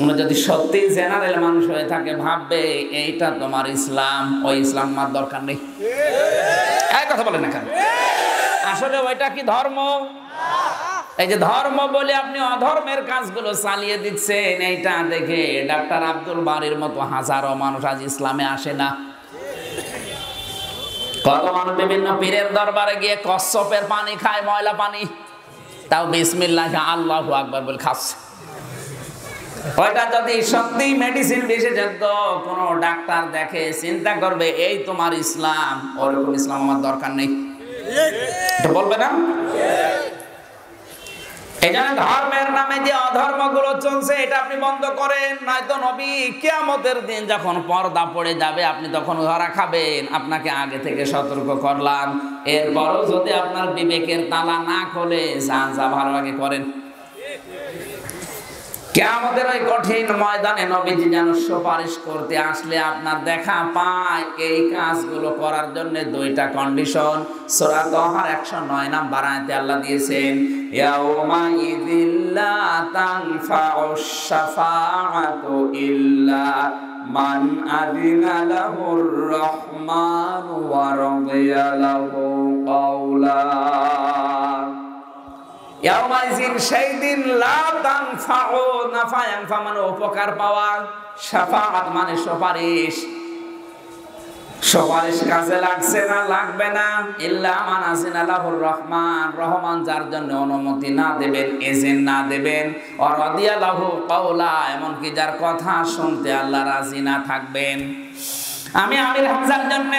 উনি যদি সত্যি জেনারেল মানুষ হয়ে থাকে, ভাববে এইটা তোমার ইসলাম, ওই ইসলাম আমার দরকার নেই। এক কথা বলেন না কেন? আসলে ওইটা কি ধর্ম? এই যে ধর্ম বলে আপনি অধর্মের কাজগুলো চালিয়ে দিচ্ছেন, এইটা দেখে ডাক্তার আব্দুল বাড়ির মতো হাজারো মানুষ আজ ইসলামে আসে না। কত মানুষ বিভিন্ন পীরের দরবারে গিয়ে কচ্ছপের পানি খায়, ময়লা পানি। তাও বিসমিল্লাহ, আল্লাহ আকবর বলে খাচ্ছে। ওইটা যদি সত্যি মেডিসিন বিশেষজ্ঞ কোনো ডাক্তার দেখে, চিন্তা করবে, এই তোমার ইসলাম। ওরকম ইসলাম আমার দরকার নেই। এটা বলবে না? এই জন্য ধর্মের নামে যে চলছে, এটা আপনি বন্ধ করেন। নয়তো নবী কিয়ামতের দিন যখন পর্দা পড়ে যাবে, আপনি তখন ধরা খাবেন। আপনাকে আগে থেকে সতর্ক করলাম। এরপরও যদি আপনার বিবেকের তালা না খোলে, যা যা ভালো করেন। কেমতের ওই কঠিন ময়দানে নবীজি যেন সুপারিশ করতে আসলে আপনার দেখা পায় এই কাজগুলো করার জন্য দুইটা কন্ডিশন সূরা তহার 109 নাম্বার আয়াতে আল্লাহ দিয়েছেন, ইয়াউমা ইল্লা মান আদিনা লাহুর রহমান ওয়া রাদিয়া লাহু সেই দিন মানে উপকার পাওয়া মানে সুপারিশ। সুপারিশ কাজে লাগছে না, লাগবে না। আল্লাহুর রহমান রহমান যার জন্য অনুমতি না দেবেন, এজেন্ট না দেবেন। লাহু কাওলা, এমনকি যার কথা শুনতে আল্লাহ রাজি না থাকবেন। আমি আমির হামজার জন্য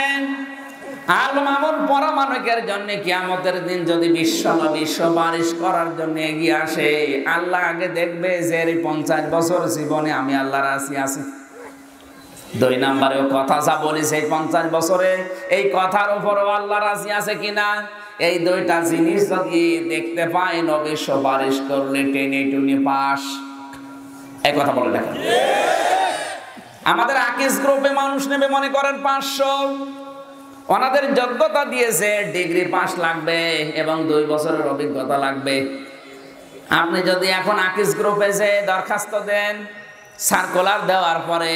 আল মামুন পরমাণুকের জন্য কিয়ামতের দিন যদি বিশ্ব বিশ্ব বারিশ করার জন্য এগিয়ে আসে, আল্লাহ আগে দেখবে যে এই পঞ্চাশ বছর জীবনে আমি আল্লাহর আসি আছি। দুই নাম্বারেও কথা যা বলিস এই পঞ্চাশ বছরে, এই কথার উপরও আল্লাহ রাজি আছে কিনা? এই দুইটা জিনিস যদি দেখতে পাই, নবী সুপারিশ করলে টেনে টুনে পাস। এই কথা বলে দেখেন। আমাদের আকিস গ্রুপে মানুষ নেবে মনে করেন পাঁচশো। ওনাদের যোগ্যতা দিয়েছে, ডিগ্রি পাস লাগবে এবং দুই বছরের অভিজ্ঞতা লাগবে। আপনি যদি এখন আকিস গ্রুপে যে দরখাস্ত দেন সার্কুলার দেওয়ার পরে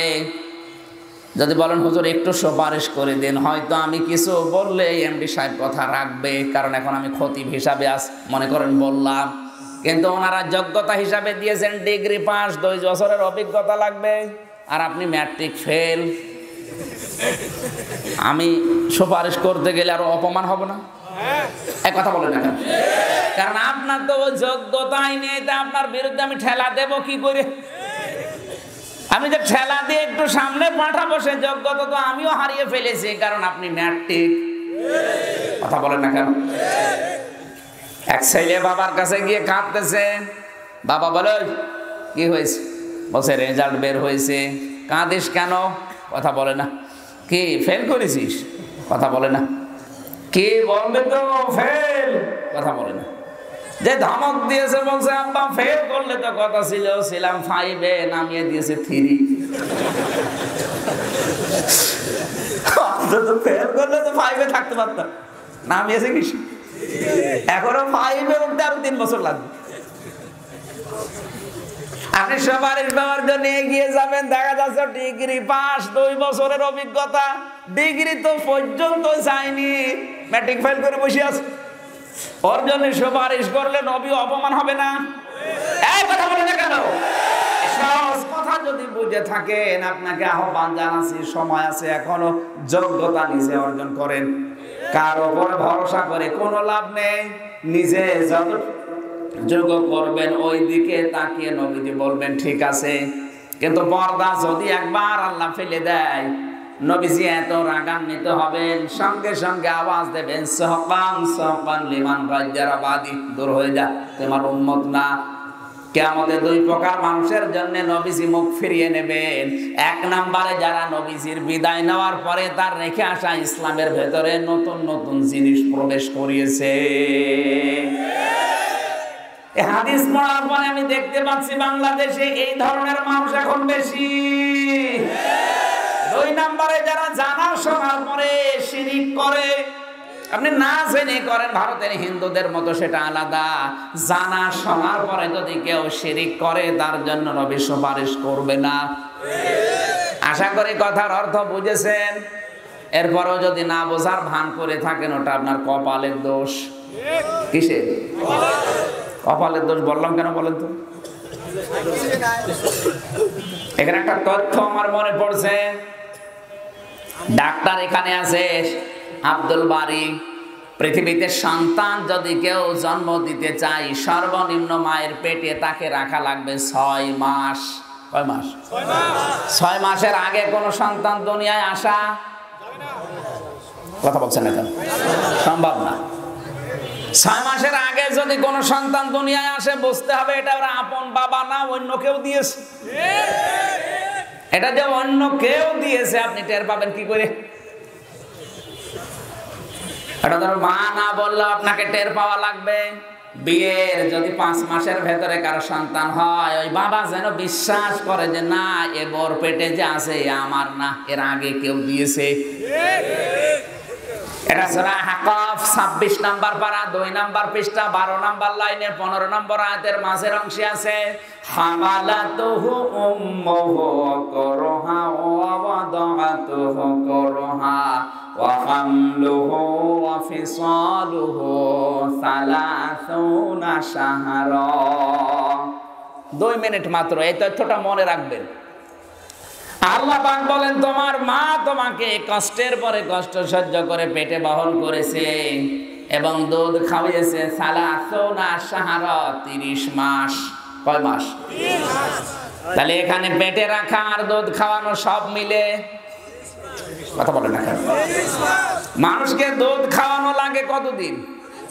যদি বলেন, হুজুর, একটু সুপারিশ করে দিন, হয়তো আমি কিছু বললে এমডি সাহেব কথা রাখবে, কারণ এখন আমি খতিব হিসাবে আস মনে করেন, বললাম। কিন্তু ওনারা যোগ্যতা হিসাবে দিয়েছেন, ডিগ্রি পাস দুই বছরের অভিজ্ঞতা লাগবে। আর আপনি ম্যাট্রিক ফেল আমি সুপারিশ করতে গেলে আরও অপমান হব না? এক কথা বলে না কারণ আপনার তো যোগ্যতাই নেই তা আপনার বিরুদ্ধে আমি ঠেলা দেব কি করে? আমি যে ঠেলা দিয়ে একটু সামনে পাঠাবো সে যোগ্যতা তো আমিও হারিয়ে ফেলেছি কারণ আপনি ম্যাট্রিক কথা বলেন না কেন? এক ছেলে বাবার কাছে গিয়ে কাঁদতেছে। বাবা বলে কি হয়েছে? বলছে রেজাল্ট বের হয়েছে। কাঁদিস কেন? কথা বলে না। কি ফেল করেছিস? কথা বলে না। কে বলবে তো ফেল? কথা বলে না। যে ধমক দিয়েছে বলছে, আব্বা, ফেল করলে তো কথা ছিল, ছিলাম ফাইভে নামিয়ে দিয়েছে থ্রি ফেল করলে তো ফাইভে থাকতে পারতাম। নামিয়েছে কি এখনও ফাইভে উঠতে আরও তিন বছর লাগবে। আপনি সুপারিশ দেওয়ার জন্য এগিয়ে যাবেন, দেখা যাচ্ছে ডিগ্রি পাস, দুই বছরের অভিজ্ঞতা। ডিগ্রি তো পর্যন্ত যায়নি। ম্যাট্রিক ফেল করে বসে আছে। ওর জন্য সুপারিশ করলে নবী অপমান হবে না। এই কথা বলে না কেন? সহজ কথা যদি বুঝে থাকেন, আপনাকে আহ্বান জানাচ্ছি, সময় আছে এখনও, যোগ্যতা নিজে অর্জন করেন। কার উপরে ভরসা করে কোনো লাভ নেই। নিজে যোগ করবেন ওই দিকে তাকিয়ে নবীজি বলবেন, ঠিক আছে। কিন্তু পর্দা যদি একবার আল্লাহ ফেলে দেয়, নবীজি এত রাগান্বিত হবেন, সঙ্গে সঙ্গে আওয়াজ দেবেন সহপান সহপান লিমান রাজ্যারাবাদী দূর হয়ে যা, তোমার উন্মত না। কেয়ামতে দুই প্রকার মানুষের জন্য নবীজি মুখ ফিরিয়ে নেবেন। এক নম্বরে যারা নবীজির বিদায় নেওয়ার পরে তার রেখে আসা ইসলামের ভেতরে নতুন নতুন জিনিস প্রবেশ করিয়েছে। হাদিস পড়ার পরে আমি দেখতে পাচ্ছি বাংলাদেশে এই ধরনের মানুষ এখন বেশি। দুই নম্বরে যারা জানা শোনার পরে শিরিক করে, আপনি না জেনে করেন ভারতের হিন্দুদের মতো সেটা আলাদা। জানা শোনার পরে যদি কেউ শিরিক করে, তার জন্য নবী সুপারিশ করবে না। আশা করি কথার অর্থ বুঝেছেন। এরপরও যদি না বোঝার ভান করে থাকেন, ওটা আপনার কপালের দোষ। কিসে কপালের দোষ বললাম কেন বলেন তো? এখানে একটা তথ্য আমার মনে পড়ছে। ডাক্তার এখানে আছে আব্দুল বারি। পৃথিবীতে সন্তান যদি কেউ জন্ম দিতে চাই সর্বনিম্ন মায়ের পেটে তাকে রাখা লাগবে ছয় মাস। কয় মাস? ছয় মাসের আগে কোনো সন্তান দুনিয়ায় আসা? কথা বলছেন এখন সম্ভব না। ছয় মাসের আগে যদি কোনো সন্তান দুনিয়ায় আসে, বুঝতে হবে এটা ওরা আপন বাবা না, অন্য কেউ দিয়েছে। এটা যে অন্য কেউ দিয়েছে, আপনি টের পাবেন কি করে? এটা ধরো মা না বললেও আপনাকে টের পাওয়া লাগবে। বিয়ের যদি পাঁচ মাসের ভেতরে কারও সন্তান হয়, ওই বাবা যেন বিশ্বাস করে যে, না, এ বর পেটে যে আছে আমার না, এর আগে কেউ দিয়েছে। এটা সূরা হাকাফ 26 নাম্বার পারা 2 নাম্বার পৃষ্ঠা 12 নাম্বার লাইনে 15 নম্বর আয়াতের মাঝের অংশে আছে, হামালাতুহু উম্মুহু করহা ওয়া ওয়াদাআতুহু করহা ওয়া হামলুহু ওয়া ফিসালুহু 30 শাহরা। দুই মিনিট মাত্র, এই তথ্যটা মনে রাখবেন। আল্লাহ পাক বলেন, তোমার মা তোমাকে কষ্টের পরে কষ্ট সহ্য করে পেটে বহন করেছে এবং দুধ খাওয়িয়েছে সালাসোনা সাহারা তিরিশ মাস। কয় মাস? তাহলে এখানে পেটে রাখা আর দুধ খাওয়ানো সব মিলে কথা বলে না মানুষকে দুধ খাওয়ানো লাগে কতদিন?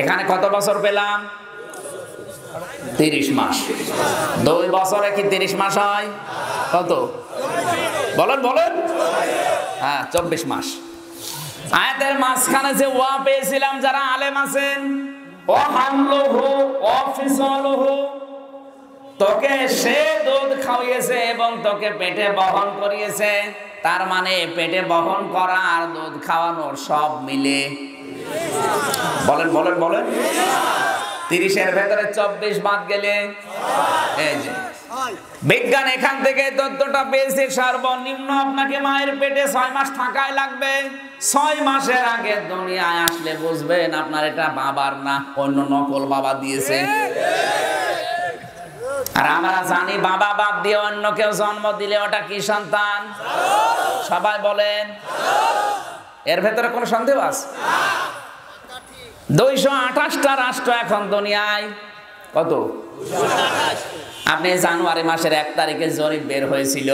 এখানে কত বছর পেলাম? তিরিশ মাস। দুই বছরে কি তিরিশ মাস হয়? কত? বলেন বলেন। হ্যাঁ চব্বিশ মাস। আয়াতের মাঝখানে যে ওয়া পেয়েছিলাম, যারা আলেম আছেন, ও হামলুহু, ও ফিসলুহু, তোকে সে দুধ খাওয়িয়েছে এবং তোকে পেটে বহন করিয়েছে। তার মানে পেটে বহন করা আর দুধ খাওয়ানোর সব মিলে বলেন বলেন বলেন। তিরিশের ভেতরে চব্বিশ বাদ গেলে। বিজ্ঞান এখান থেকে তথ্যটা পেয়েছে সর্বনিম্ন। আপনাকে মায়ের পেটে ছয় মাস থাকাই লাগবে। ছয় মাসের আগে দুনিয়ায় আসলে বুঝবেন আপনার এটা বাবার না, অন্য নকল বাবা দিয়েছে। আর আমরা জানি বাবা বাদ দিয়ে অন্য কেউ জন্ম দিলে ওটা কি সন্তান? সবাই বলেন। এর ভেতরে কোনো সন্দেহ আছে? দুইশো আঠাশটা রাষ্ট্র এখন দুনিয়ায়। কত? আপনি জানুয়ারি মাসের এক তারিখে জরিপ বের হয়েছিল।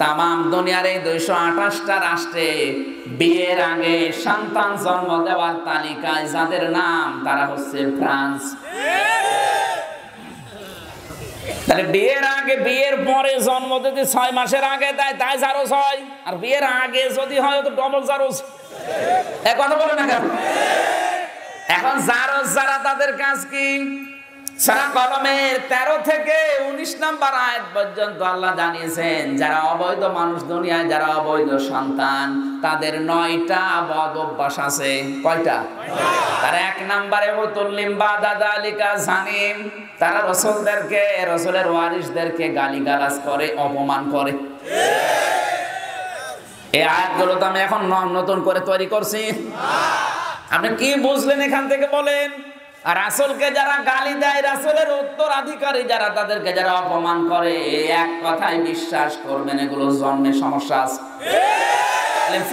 তামাম দুনিয়ার এই দুইশো আঠাশটা রাষ্ট্রে বিয়ের আগে সন্তান জন্ম দেওয়ার তালিকায় যাদের নাম, তারা হচ্ছে ফ্রান্স। তাহলে বিয়ের আগে, বিয়ের পরে জন্ম যদি ছয় মাসের আগে দেয়, তাই জারো ছয় আর বিয়ের আগে যদি হয়, তো ডবল জারো এখন যারা যারা তাদের কাজ কি? সারা কলমের তেরো থেকে আয়াত পর্যন্ত আল্লাহ জানিয়েছেন, যারা অবৈধ মানুষ দুনিয়ায়, যারা অবৈধ সন্তান, তাদের নয়টা বদ অভ্যাস আছে। কয়টা? তার এক নাম্বারে মুতুল্লিম বা দাদা আলিকা জানিম। তারা রসুলদেরকে, রসুলের ওয়ারিসদেরকে গালিগালাজ করে, অপমান করে। এই আয়াতগুলো তো আমি এখন নতুন করে তৈরি করছি। আপনি কি বুঝলেন এখান থেকে বলেন? রাসূলকে যারা গালি দেয়, রাসূলের উত্তরাধিকারী যারা, তাদেরকে যারা অপমান করে এক কথাই বিশ্বাস করবেন, এগুলো জন্মে সমস্যা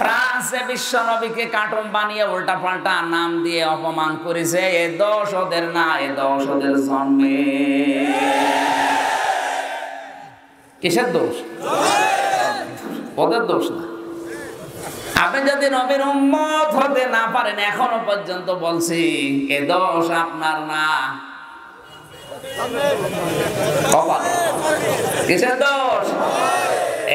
ফ্রান্সে বিশ্ব নবীকে কার্টুন বানিয়ে উল্টা পাল্টা নাম দিয়ে অপমান করেছে, এ দোষ ওদের না, এ দোষ ওদের জন্মে। কিসের দোষ? ওদের দোষ না। আপনি যদি নবীর উম্মত হতে না পারেন, এখনও পর্যন্ত বলছি, এ দোষ আপনার না। কিসের দোষ?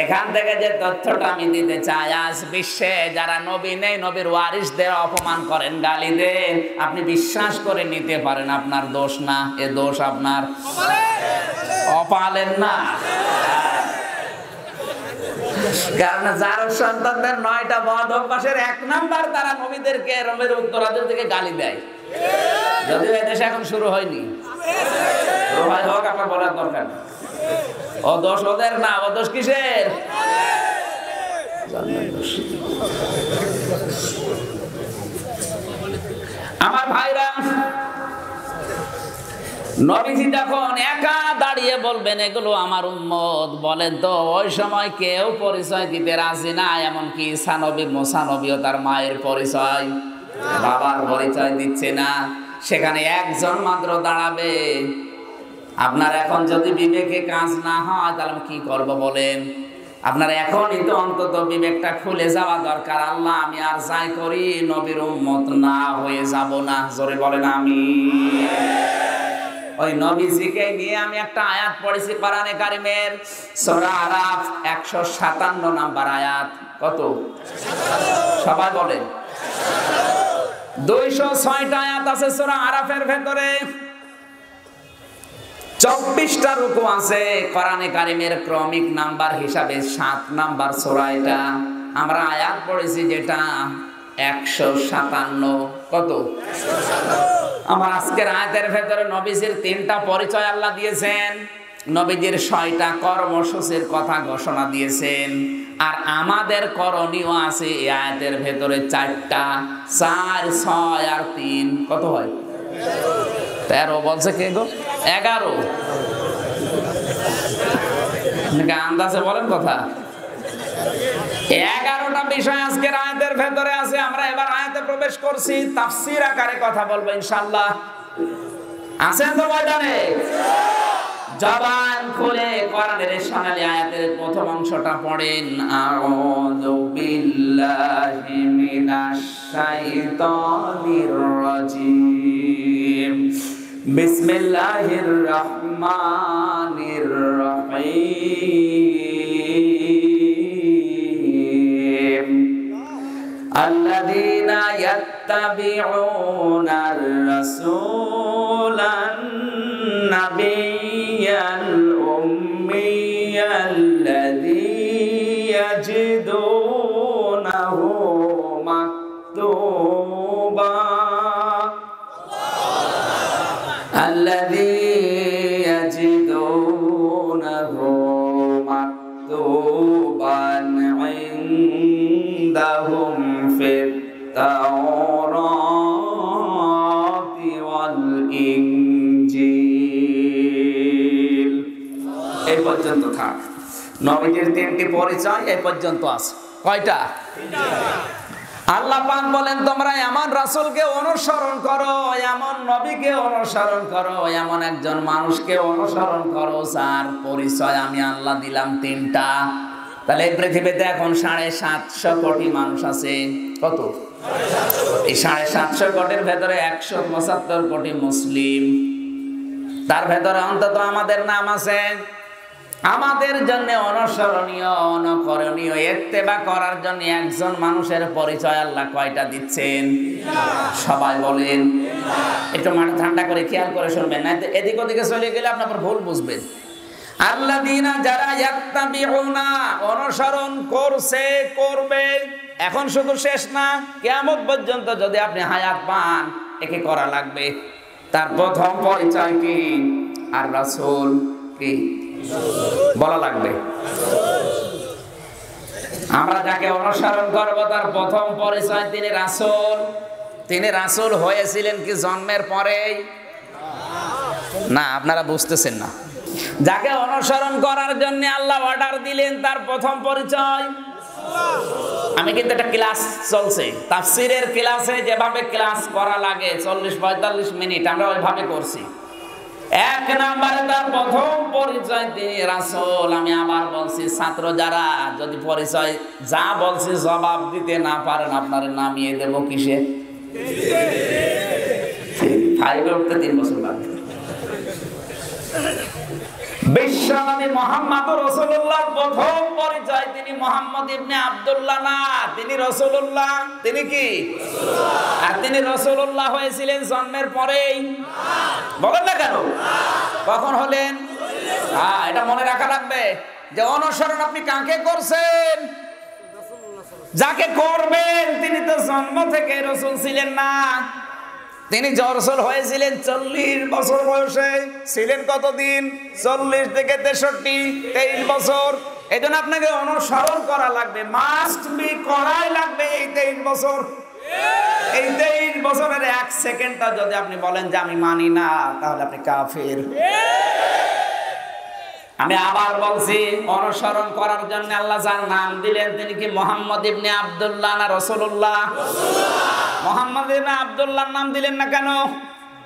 এখান থেকে যে তথ্যটা আমি দিতে চাই, আজ বিশ্বে যারা নবী নেই, নবীর ওয়ারিসদের অপমান করেন গালি দেন, আপনি বিশ্বাস করে নিতে পারেন আপনার দোষ না, এ দোষ আপনার। অপালেন না। কারণ সন্তানদের নয়টা বদ অভ্যাসের এক নাম্বার তারা নবীদেরকে থেকে গালি দেয় যদিও এদেশে এখন শুরু হয়নি নেই। ওদের না ও দোষ কিসের। আমার ভাইরা নবীজি যখন একা দাঁড়িয়ে বলবেন, এগুলো আমার উম্মত। বলেন তো, ওই সময় কেউ পরিচয় দিতে রাজি না, এমনকি সানবী, মোসানবীও তার মায়ের পরিচয়, বাবার পরিচয় দিচ্ছে না। সেখানে একজন মাত্র দাঁড়াবে। আপনার এখন যদি বিবেকে কাজ না হয়, তাহলে আমি কি করব বলেন? আপনার এখনই তো অন্তত বিবেকটা খুলে যাওয়া দরকার। আল্লাহ, আমি আর যাই করি, নবীর উম্মত না হয়ে যাব না। জোরে বলেন আমি ওই নবীজিকে নিয়ে আমি একটা আয়াত পড়েছি কারিমের। আরাফ 157 নাম্বার আয়াত। কত? সবাই আয়াত আছে সূরা আরাফের ভেতরে। চব্বিশটা রুকু আছে কোরআনে কারিমের ক্রমিক নাম্বার হিসাবে সাত নাম্বার সূরা এটা। আমরা আয়াত পড়েছি যেটা একশো সাতান্ন। কত? আমার আজকের আয়াতের ভেতরে নবীজির তিনটা পরিচয় আল্লাহ দিয়েছেন। নবীজির ছয়টা কর্মসূচির কথা ঘোষণা দিয়েছেন। আর আমাদের করণীয় আছে এই আয়াতের ভেতরে চারটা, চার, ছয় আর তিন। কত হয়? তেরো বলছে কে গো? এগারো। আন্দাজে বলেন কথা। এগারোটা বিষয় আজকের আয়াতের ভেতরে আছে, আমরা এবার আয়াতে প্রবেশ করছি, তাফসির আকারে কথা বলব ইনশাল্লাহ আছেন তো ময়দানে? জবান খুলে কোরআনের সোনালী আয়াতের প্রথম অংশটা পড়েন। আউযু বিল্লাহি মিনাশ শাইতানির রাজিম। বিসমিল্লাহির রহমানির রহিম। الذين يتبعون الرسول النبي নবীজির তিনটি পরিচয় এই পর্যন্ত আছে। কয়টা? আল্লাহ পাক বলেন, তোমরা এমন রাসূলকে অনুসরণ করো, এমন নবীকে অনুসরণ করো, এমন একজন মানুষকে অনুসরণ করো, যার পরিচয় আমি আল্লাহ দিলাম তিনটা। তাহলে এই পৃথিবীতে এখন সাড়ে সাতশো কোটি মানুষ আছে। কত? এই সাড়ে সাতশো কোটির ভেতরে একশো পঁচাত্তর কোটি মুসলিম। তার ভেতরে অন্তত আমাদের নাম আছে আমাদের জন্য অনুসরণীয়, অনুকরণীয় এত্তেবা করার জন্য একজন মানুষের পরিচয় আল্লাহ কয়টা দিচ্ছেন? সবাই বলেন। একটু মাথা ঠান্ডা করে খেয়াল করে শুনবেন না এদিক ওদিকে চলে গেলে আপনার ভুল বুঝবেন। আল্লাযীনা যারা ইয়াত্তাবিউনা, অনুসরণ করছে, করবে, এখন শুধু শেষ না, কিয়ামত পর্যন্ত যদি আপনি হায়াত পান, একে করা লাগবে। তার প্রথম পরিচয় কি? আর রাসূল কি? বলা লাগবে। আমরা যাকে অনুসরণ করব, তার প্রথম পরিচয় তিনি রাসূল। তিনি রাসূল হয়েছিলেন কি জন্মের পরেই? না, আপনারা বুঝতেছেন না। যাকে অনুসরণ করার জন্য আল্লাহ অর্ডার দিলেন, তার প্রথম পরিচয়। আমি কিন্তু একটা ক্লাস চলছে। তাফসিরের ক্লাসে যেভাবে ক্লাস করা লাগে, চল্লিশ পঁয়তাল্লিশ মিনিট, আমরা ওইভাবে করছি। এক নাম্বারে তার প্রথম পরিচয় তিনি রাসল, আমি আবার বলছি, ছাত্র যারা, যদি পরিচয় যা বলছি জবাব দিতে না পারেন, আপনার নামিয়ে দেব কিসে? ফাইভ উঠতে তিন বছর লাগবে বিশ্বনবী মোহাম্মদ রসুল্লাহর প্রথম পরিচয়। তিনি মোহাম্মদ ইবনে আব্দুল্লাহ না তিনি রসুল্লাহ তিনি কি? আর তিনি রসুল্লাহ হয়েছিলেন জন্মের পরেই। বলেন না কেন? কখন হলেন? হ্যাঁ এটা মনে রাখা লাগবে যে অনুসরণ আপনি কাকে করছেন? যাকে করবেন তিনি তো জন্ম থেকে রসুল ছিলেন না। তিনি জরসল হয়েছিলেন চল্লিশ বছর বয়সে। ছিলেন কতদিন? চল্লিশ থেকে তেষট্টি, তেইশ বছর। এই জন্য আপনাকে অনুসরণ করা লাগবে। মাস্ট বি করাই লাগবে এই তেইশ বছর। এই তেইশ বছরের এক সেকেন্ডটা যদি আপনি বলেন যে আমি মানি না, তাহলে আপনি কাফের। আমি আবার বলছি, অনুসরণ করার জন্য আল্লাহ যার নাম দিলেন, তিনি কি মোহাম্মদ ইবনে আব্দুল্লাহ না রসুল্লাহ মোহাম্মদ ইবনে আব্দুল্লাহর নাম দিলেন না কেন?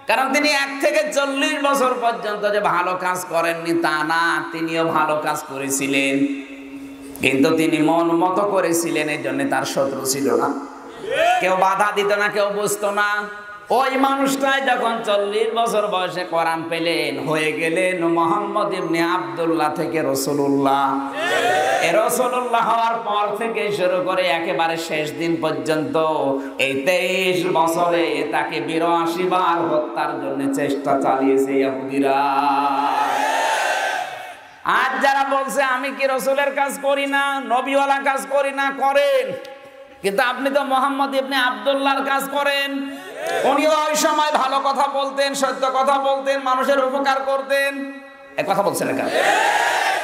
কারণ তিনি এক থেকে চল্লিশ বছর পর্যন্ত যে ভালো কাজ করেননি, তা না, তিনিও ভালো কাজ করেছিলেন। কিন্তু তিনি মন মতো করেছিলেন এই জন্য তার শত্রু ছিল না। কেউ বাধা দিত না, কেউ বুঝতো না। ওই মানুষটাই যখন চল্লিশ বছর বয়সে কোরআন পেলেন, হয়ে গেলেন মোহাম্মদ ইবনে আব্দুল্লাহ থেকে রসুল্লাহ রসুল্লাহ হওয়ার পর থেকে শুরু করে একেবারে শেষ দিন পর্যন্ত এই তেইশ বছরে তাকে বিরাশি বার হত্যার জন্য চেষ্টা চালিয়েছে ইহুদিরা। আজ যারা বলছে, আমি কি রসুলের কাজ করি না? নবীওয়ালা কাজ করি না? করেন। কিন্তু আপনি তো মোহাম্মদ ইবনে আব্দুল্লাহর কাজ করেন। উনি ওই সময় ভালো কথা বলতেন, সত্য কথা বলতেন, মানুষের উপকার করতেন। এ কথা বলছেন কেন?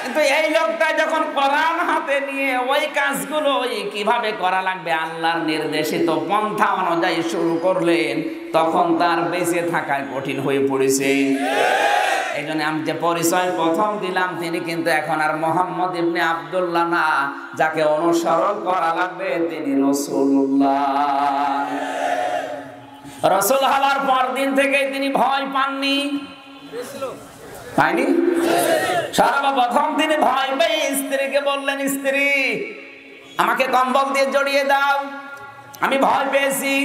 কিন্তু এই লোকটা যখন কোরআন হাতে নিয়ে ওই কাজগুলো কীভাবে করা লাগবে আল্লাহর নির্দেশিত পন্থা অনুযায়ী শুরু করলেন, তখন তার বেঁচে থাকায় কঠিন হয়ে পড়েছে। এই জন্য আমি যে পরিচয় প্রথম দিলাম, তিনি কিন্তু এখন আর মোহাম্মদ ইবনে আব্দুল্লাহ না, যাকে অনুসরণ করা লাগবে তিনি রসুল্লাহ রসুল হওয়ার পর দিন থেকে তিনি ভয় পাননি। পাইনি সর্বপ্রথম তিনি ভয় পেয়ে স্ত্রীকে বললেন, স্ত্রী, আমাকে কম্বল দিয়ে জড়িয়ে দাও। আমি ভয় পেয়েছি।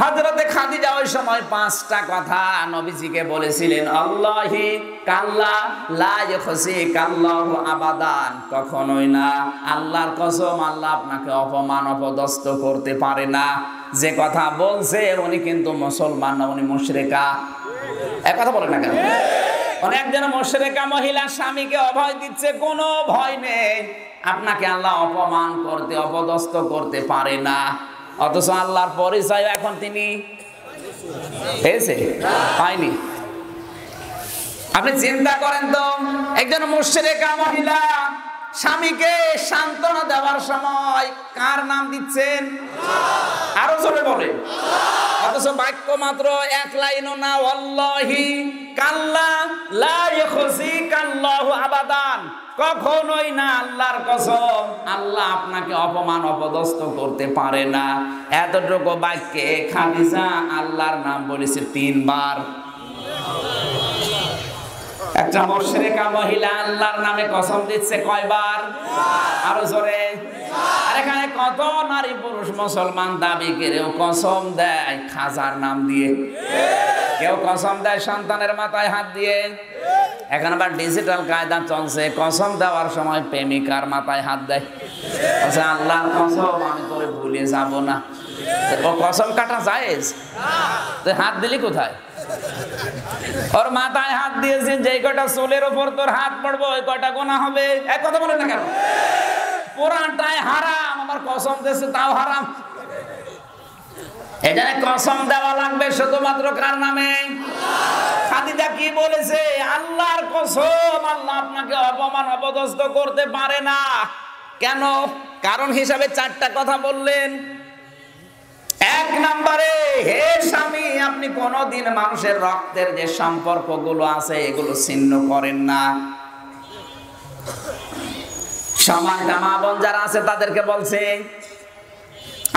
হজরতে খাদিজা ওই সময় পাঁচটা কথা নবীজিকে বলেছিলেন, আল্লাহি কাল্লা লা ইখসি কাল্লাহু আবাদান। কখনোই না। আল্লাহর কসম, আল্লাহ আপনাকে অপমান, অপদস্থ করতে পারে না। যে কথা বলছে, উনি কিন্তু মুসলমান না, উনি মুশরিকা। এক কথা বলে না কেন? অনেক মোশরেকা মহিলা স্বামীকে অভয় দিচ্ছে, কোনো ভয় নেই। আপনাকে আল্লাহ অপমান করতে, অপদস্থ করতে পারে না। অথচ আল্লাহর পরিচয় এখন তিনি পেয়েছে? পায়নি আপনি চিন্তা করেন তো, একজন মুশরেকা মহিলা স্বামীকে সান্ত্বনা দেওয়ার সময় কার নাম দিচ্ছেন? আরও জোরে বলে। অথচ বাক্য মাত্র এক লাইনও না অল্লাহি কাল্লা লা ইখসি কাল্লাহু আবাদান। কখনোই না আল্লাহর কসম, আল্লাহ আপনাকে অপমান অপদস্থ করতে পারে না। এতটুকু বাক্যে খাদিজা আল্লাহর নাম বলেছে তিনবার। একটা মুশরিকা মহিলা আল্লাহর নামে কসম দিচ্ছে কয়বার? আরও জোরে। আর এখানে কত নারী পুরুষ মুসলমান দাবি করেও কসম দেয় খাজার নাম দিয়ে। কেউ কসম দেয় সন্তানের মাথায় হাত দিয়ে। এখন আবার ডিজিটাল কায়দা চলছে কসম দেওয়ার সময় প্রেমিকার মাথায় হাত দেয়। বলছে, আল্লাহর কসম আমি তোরে ভুলে যাব না। ও কসম কাটা যায় হাত দিলি কোথায়? ওর মাথায় হাত দিয়েছেন যে কটা চুলের ওপর তোর হাত পড়ব, ওই কটা গোনা হবে। এক কথা বলে না কেন? পুরানটাই হারাম, আমার কসম দিয়েছে তাও হারাম। এখানে কসম দেওয়া লাগবে শুধুমাত্র কার নামে? খাদিজা কি বলেছে? আল্লাহর কসম, আল্লাহ আপনাকে অপমান অপদস্থ করতে পারে না। কেন? কারণ হিসাবে চারটা কথা বললেন। এক নম্বরে, হে স্বামী, আপনি কোনদিন মানুষের রক্তের যে সম্পর্কগুলো আছে, এগুলো ছিন্ন করেন না। সমাজ মা বোন যারা আছে, তাদেরকে বলছে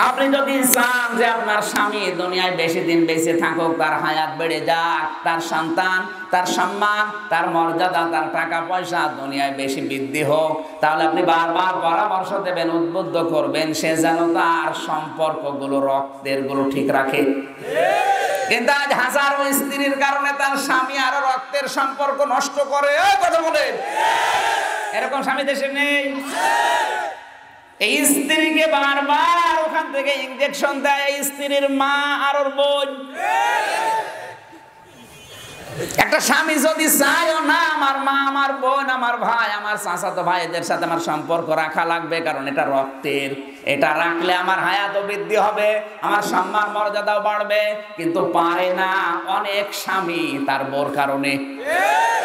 আপনি যদি চান যে আপনার স্বামী দুনিয়ায় বেশি দিন বেঁচে থাকুক, তার হায়াত বেড়ে যাক, তার সন্তান, তার সম্মান, তার মর্যাদা, তার টাকা পয়সা দুনিয়ায় বেশি বৃদ্ধি হোক, তাহলে আপনি বারবার পরামর্শ দেবেন, উদ্বুদ্ধ করবেন, সে যেন তার সম্পর্কগুলো রক্তেরগুলো ঠিক রাখে। কিন্তু আজ হাজারো স্ত্রীর কারণে তার স্বামী আরও রক্তের সম্পর্ক নষ্ট করে। কথা বলেন। এরকম স্বামী দেশে নেই? স্ত্রীকে বারবার ওখান থেকে ইঞ্জেকশন দেয় স্ত্রীর মা আর ওর বোন। একটা স্বামী যদি চায়ও না, আমার মা, আমার বোন, আমার ভাই, আমার চাচাতো ভাইদের সাথে আমার সম্পর্ক রাখা লাগবে, কারণ এটা রক্তের। এটা রাখলে আমার হায়াত বৃদ্ধি হবে, আমার সম্মান মর্যাদাও বাড়বে। কিন্তু পারে না অনেক স্বামী তার বোর কারণে।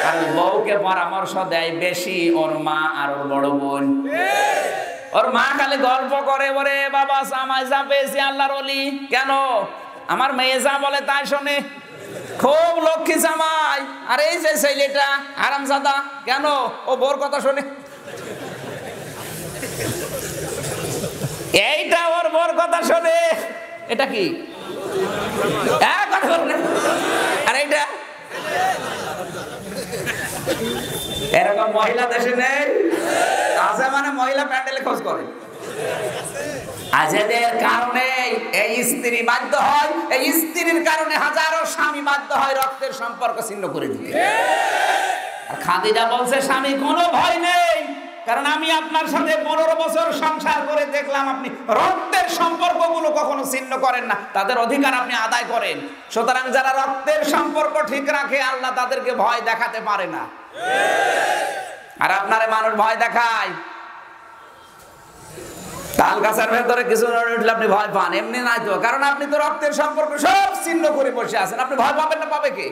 আর বউকে পরামর্শ দেয় বেশি ওর মা আর ওর বড় বোন। ওর মা খালি গল্প করে বলে বাবা, আমায় যা পেয়েছি আল্লাহর অলি কেন? আমার মেয়ে যা বলে তাই শোনে। খুব লক্ষ্মী জামাই। আর এই যে ছেলেটা আরাম সাদা কেন? ও বোর কথা শোনে। এইটা ওর বোর কথা শোনে। এটা কি? বলুন আর এইটা? এরকম মহিলা দেশে নেই। আছে মানে মহিলা প্যান্ডেলে খোঁজ করে। কারণে এই স্ত্রী বাধ্য হয়, এই স্ত্রীর কারণে হাজারো স্বামী বাধ্য হয় রক্তের সম্পর্ক ছিন্ন করে দিতে। খাদিজা বলছে, স্বামী, কোনো ভয় নেই। কারণ আমি আপনার সাথে পনেরো বছর সংসার করে দেখলাম আপনি রক্তের সম্পর্কগুলো কখনো ছিন্ন করেন না। তাদের অধিকার আপনি আদায় করেন। সুতরাং যারা রক্তের সম্পর্ক ঠিক রাখে, আল্লাহ তাদেরকে ভয় দেখাতে পারে না। আর আপনারে মানুষ ভয় দেখায়। তাল গাছের ভেতরে কিছু উঠলে আপনি ভয় পান, এমনি নাই তো। কারণ আপনি তো রক্তের সম্পর্ক সব ছিন্ন করে বসে আছেন। আপনি ভয় পাবেন না, পাবে কে?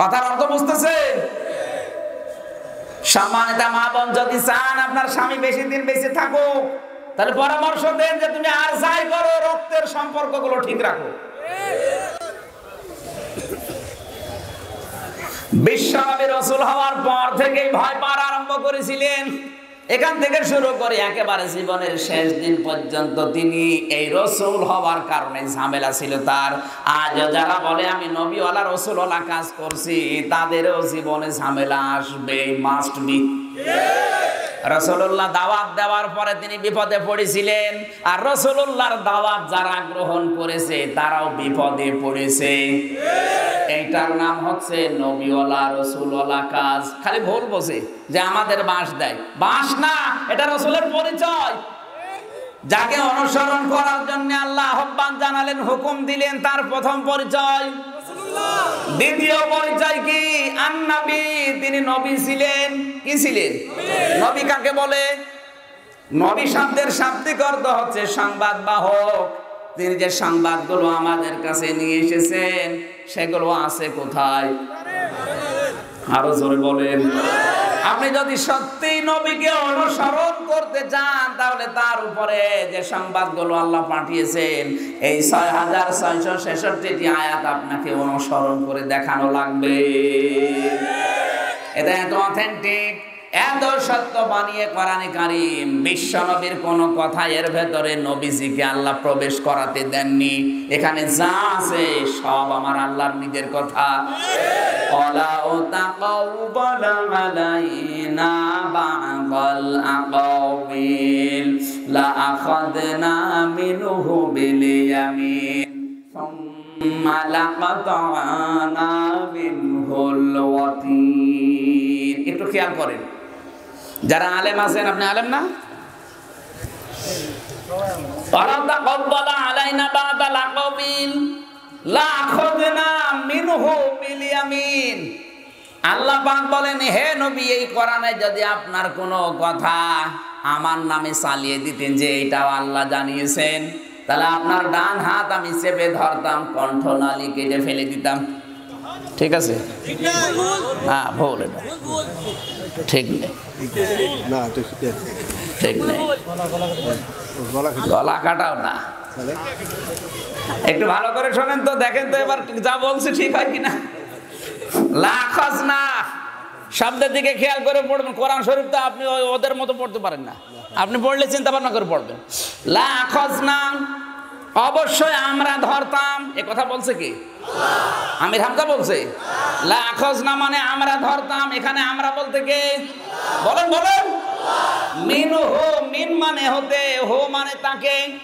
কথার অর্থ বুঝতেছেন? সম্মানিত মা বোন, যদি চান আপনার স্বামী বেশি দিন বেঁচে থাকুক, তাহলে পরামর্শ দেন যে তুমি আর যাই করো, রক্তের সম্পর্কগুলো ঠিক রাখো। বিশ্বনবী রসুল হওয়ার পর থেকেই ভয় পাওয়ার আরম্ভ করেছিলেন। এখান থেকে শুরু করে একেবারে জীবনের শেষ দিন পর্যন্ত তিনি এই রসুল হওয়ার কারণে ঝামেলা ছিল তার। আজ যারা বলে, আমি নবীওয়ালা, রসুলওয়ালা কাজ করছি, তাদেরও জীবনে ঝামেলা আসবে মাস্ট বি রসুল্লাহ দাওয়াত দেওয়ার পরে তিনি বিপদে পড়েছিলেন। আর রসুল্লাহর দাওয়াত যারা গ্রহণ করেছে তারাও বিপদে পড়েছে। এইটার নাম হচ্ছে নবীওয়ালা রসুলওয়ালা কাজ। খালি ভুল বসে যে আমাদের বাঁশ দেয়। বাঁশ না এটা রসুলের পরিচয়। যাকে অনুসরণ করার জন্য আল্লাহ আহ্বান জানালেন হুকুম দিলেন তার প্রথম পরিচয়। দ্বিতীয় পরিচয় কি? আন্নাবি, তিনি নবী ছিলেন। কি ছিলেন? নবী কাকে বলে? নবী শব্দের শাব্দিক অর্থ হচ্ছে সংবাদ বাহক তিনি যে সংবাদগুলো আমাদের কাছে নিয়ে এসেছেন, সেগুলো আছে কোথায়? আরও জোরে বলেন। আপনি যদি সত্যি নবীকে অনুসরণ করতে চান, তাহলে তার উপরে যে সংবাদগুলো আল্লাহ পাঠিয়েছেন, এই ছয় হাজার ছয়শো ছেষট্টিটি আয়াত আপনাকে অনুসরণ করে দেখানো লাগবে। এটা এত অথেন্টিক এত সত্য বানিয়ে করানি কারিম, বিশ্বনবীর কোন কথা এর ভেতরে নবীজিকে আল্লাহ প্রবেশ করাতে দেননি। এখানে যা আছে সব আমার আল্লাহর নিজের কথা। একটু খেয়াল করেন। যারা আলেম আছেন, আপনি আলেম না? আল্লাহ পাক বলেন, হে নবী, এই কোরআনে যদি আপনার কোনো কথা আমার নামে চালিয়ে দিতেন যে এটাও আল্লাহ জানিয়েছেন, তাহলে আপনার ডান হাত আমি চেপে ধরতাম কণ্ঠনালী কেটে ফেলে দিতাম। ঠিক আছে? হ্যাঁ ভুল এটা। ঠিক নেই। ঠিক নেই। গলা কাটাও না। একটু ভালো করে শোনেন তো দেখেন তো এবার যা বলছে ঠিক হয় কিনা। লাখস না। শব্দের দিকে খেয়াল করে পড়বেন। কোরআন শরীফ তো আপনি ওদের মতো পড়তে পারেন না। আপনি পড়লে চিন্তা ভাবনা করে পড়বেন। লাখস না। অবশ্যই আমরা ধরতাম। এ কথা বলছে কি? আমির হামজা বলছে? লাখস না মানে আমরা ধরতাম। এখানে আমরা বলতে কে? বলেন বলেন। মিন হো, মিন মানে হতে, হো মানে তাকে।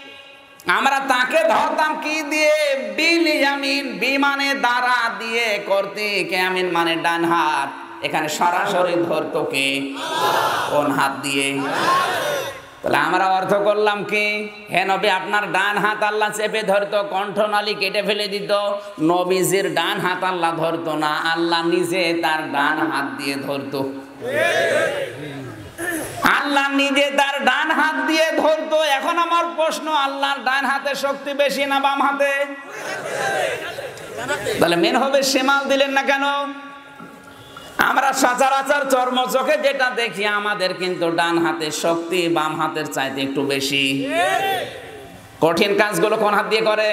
আমরা তাকে ধরতাম কি দিয়ে? বিল ইয়ামিন বিমানে দ্বারা দিয়ে করতে কেয়ামিন মানে ডান হাত। এখানে সরাসরি ধরতো কে? কোন হাত দিয়ে? তাহলে আমরা অর্থ করলাম কি? হে নবী, আপনার ডান হাত আল্লাহ চেপে ধরতো, কণ্ঠনালী কেটে ফেলে দিত। নবীজির ডান হাত আল্লাহ ধরতো না, আল্লাহ নিজে তার ডান হাত দিয়ে ধরতো। আল্লাহ নিজে তার ডান হাত দিয়ে ধরতো। এখন আমার প্রশ্ন, আল্লাহর ডান হাতে শক্তি বেশি না বাম হাতে? তাহলে মেন হবে সেমাল দিলেন না কেন? আমরা সচরাচর চর্ম চোখে যেটা দেখি, আমাদের কিন্তু ডান হাতের শক্তি, বাম হাতের চাইতে একটু বেশি। কঠিন কাজগুলো কোন হাত দিয়ে করে?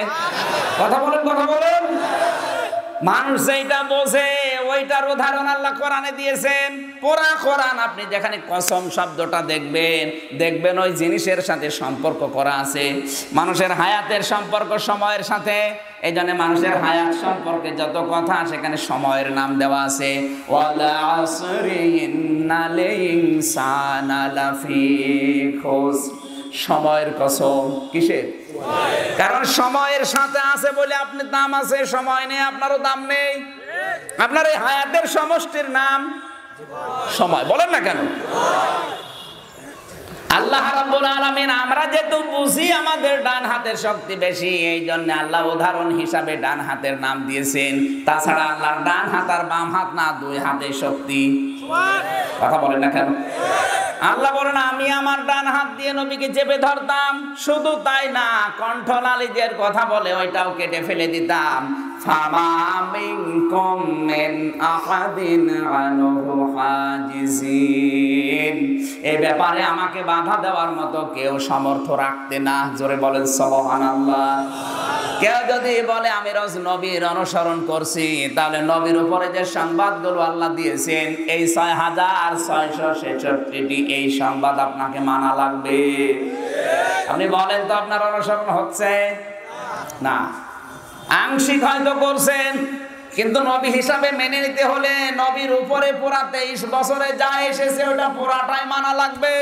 কথা বলেন কথা বলেন। মানুষ যেটা বোঝে, ওইটার উদাহরণ আল্লাহ কোরআনে দিয়েছেন। পোড়া কোরআন আপনি যেখানে কসম শব্দটা দেখবেন দেখবেন ওই জিনিসের সাথে সম্পর্ক করা আছে। মানুষের হায়াতের সম্পর্ক সময়ের সাথে। এই জন্য মানুষের হায়াত সম্পর্কে যত কথা সেখানে সময়ের নাম দেওয়া আছে। সময়ের কসম, কিসের? কারণ সময়ের সাথে আছে বলে আপনি দাম আছে, সময় নেই, আপনারও দাম নেই। আপনার এই হায়াতের সমষ্টির নাম সময়। বলেন না কেন? আল্লাহ রাব্বুল আলামিন, আমরা যেহেতু বুঝি আমাদের ডান হাতের শক্তি বেশি এই জন্য আল্লাহ উদাহরণ হিসাবে ডান হাতের নাম দিয়েছেন। তাছাড়া আল্লাহ ডান হাত আর বাম হাত না, দুই হাতের শক্তি। কথা বলেন না কেন? আল্লাহ বলেন, আমি আমার ডান হাত দিয়ে নবীকে চেপে ধরতাম, শুধু তাই না কণ্ঠলালিজের কথা বলে ওইটাও কেটে ফেলে দিতাম। ফামা মিনকুম মিন আহাদিন আনহু হাজিজিন। এই ব্যাপারে আমাকে বাধা দেওয়ার মতো কেউ সমর্থ রাখতে না। জোরে বলেন, সুবহানাল্লাহ। কেউ যদি বলে, আমি রোজ নবীর অনুসরণ করছি, তাহলে নবীর উপরে যে সংবাদগুলো আল্লাহ দিয়েছেন, এই ছয় হাজার ছয়শো ছেষট্টিটি এই সংবাদ আপনাকে মানা লাগবে। আপনি বলেন তো, আপনার অনুসরণ হচ্ছে? না। আংশিক হয়তো করছেন, কিন্তু নবী হিসাবে মেনে নিতে হলে নবীর উপরে পুরা তেইশ বছরে যা এসেছে, ওটা পুরাটাই মানা লাগবে।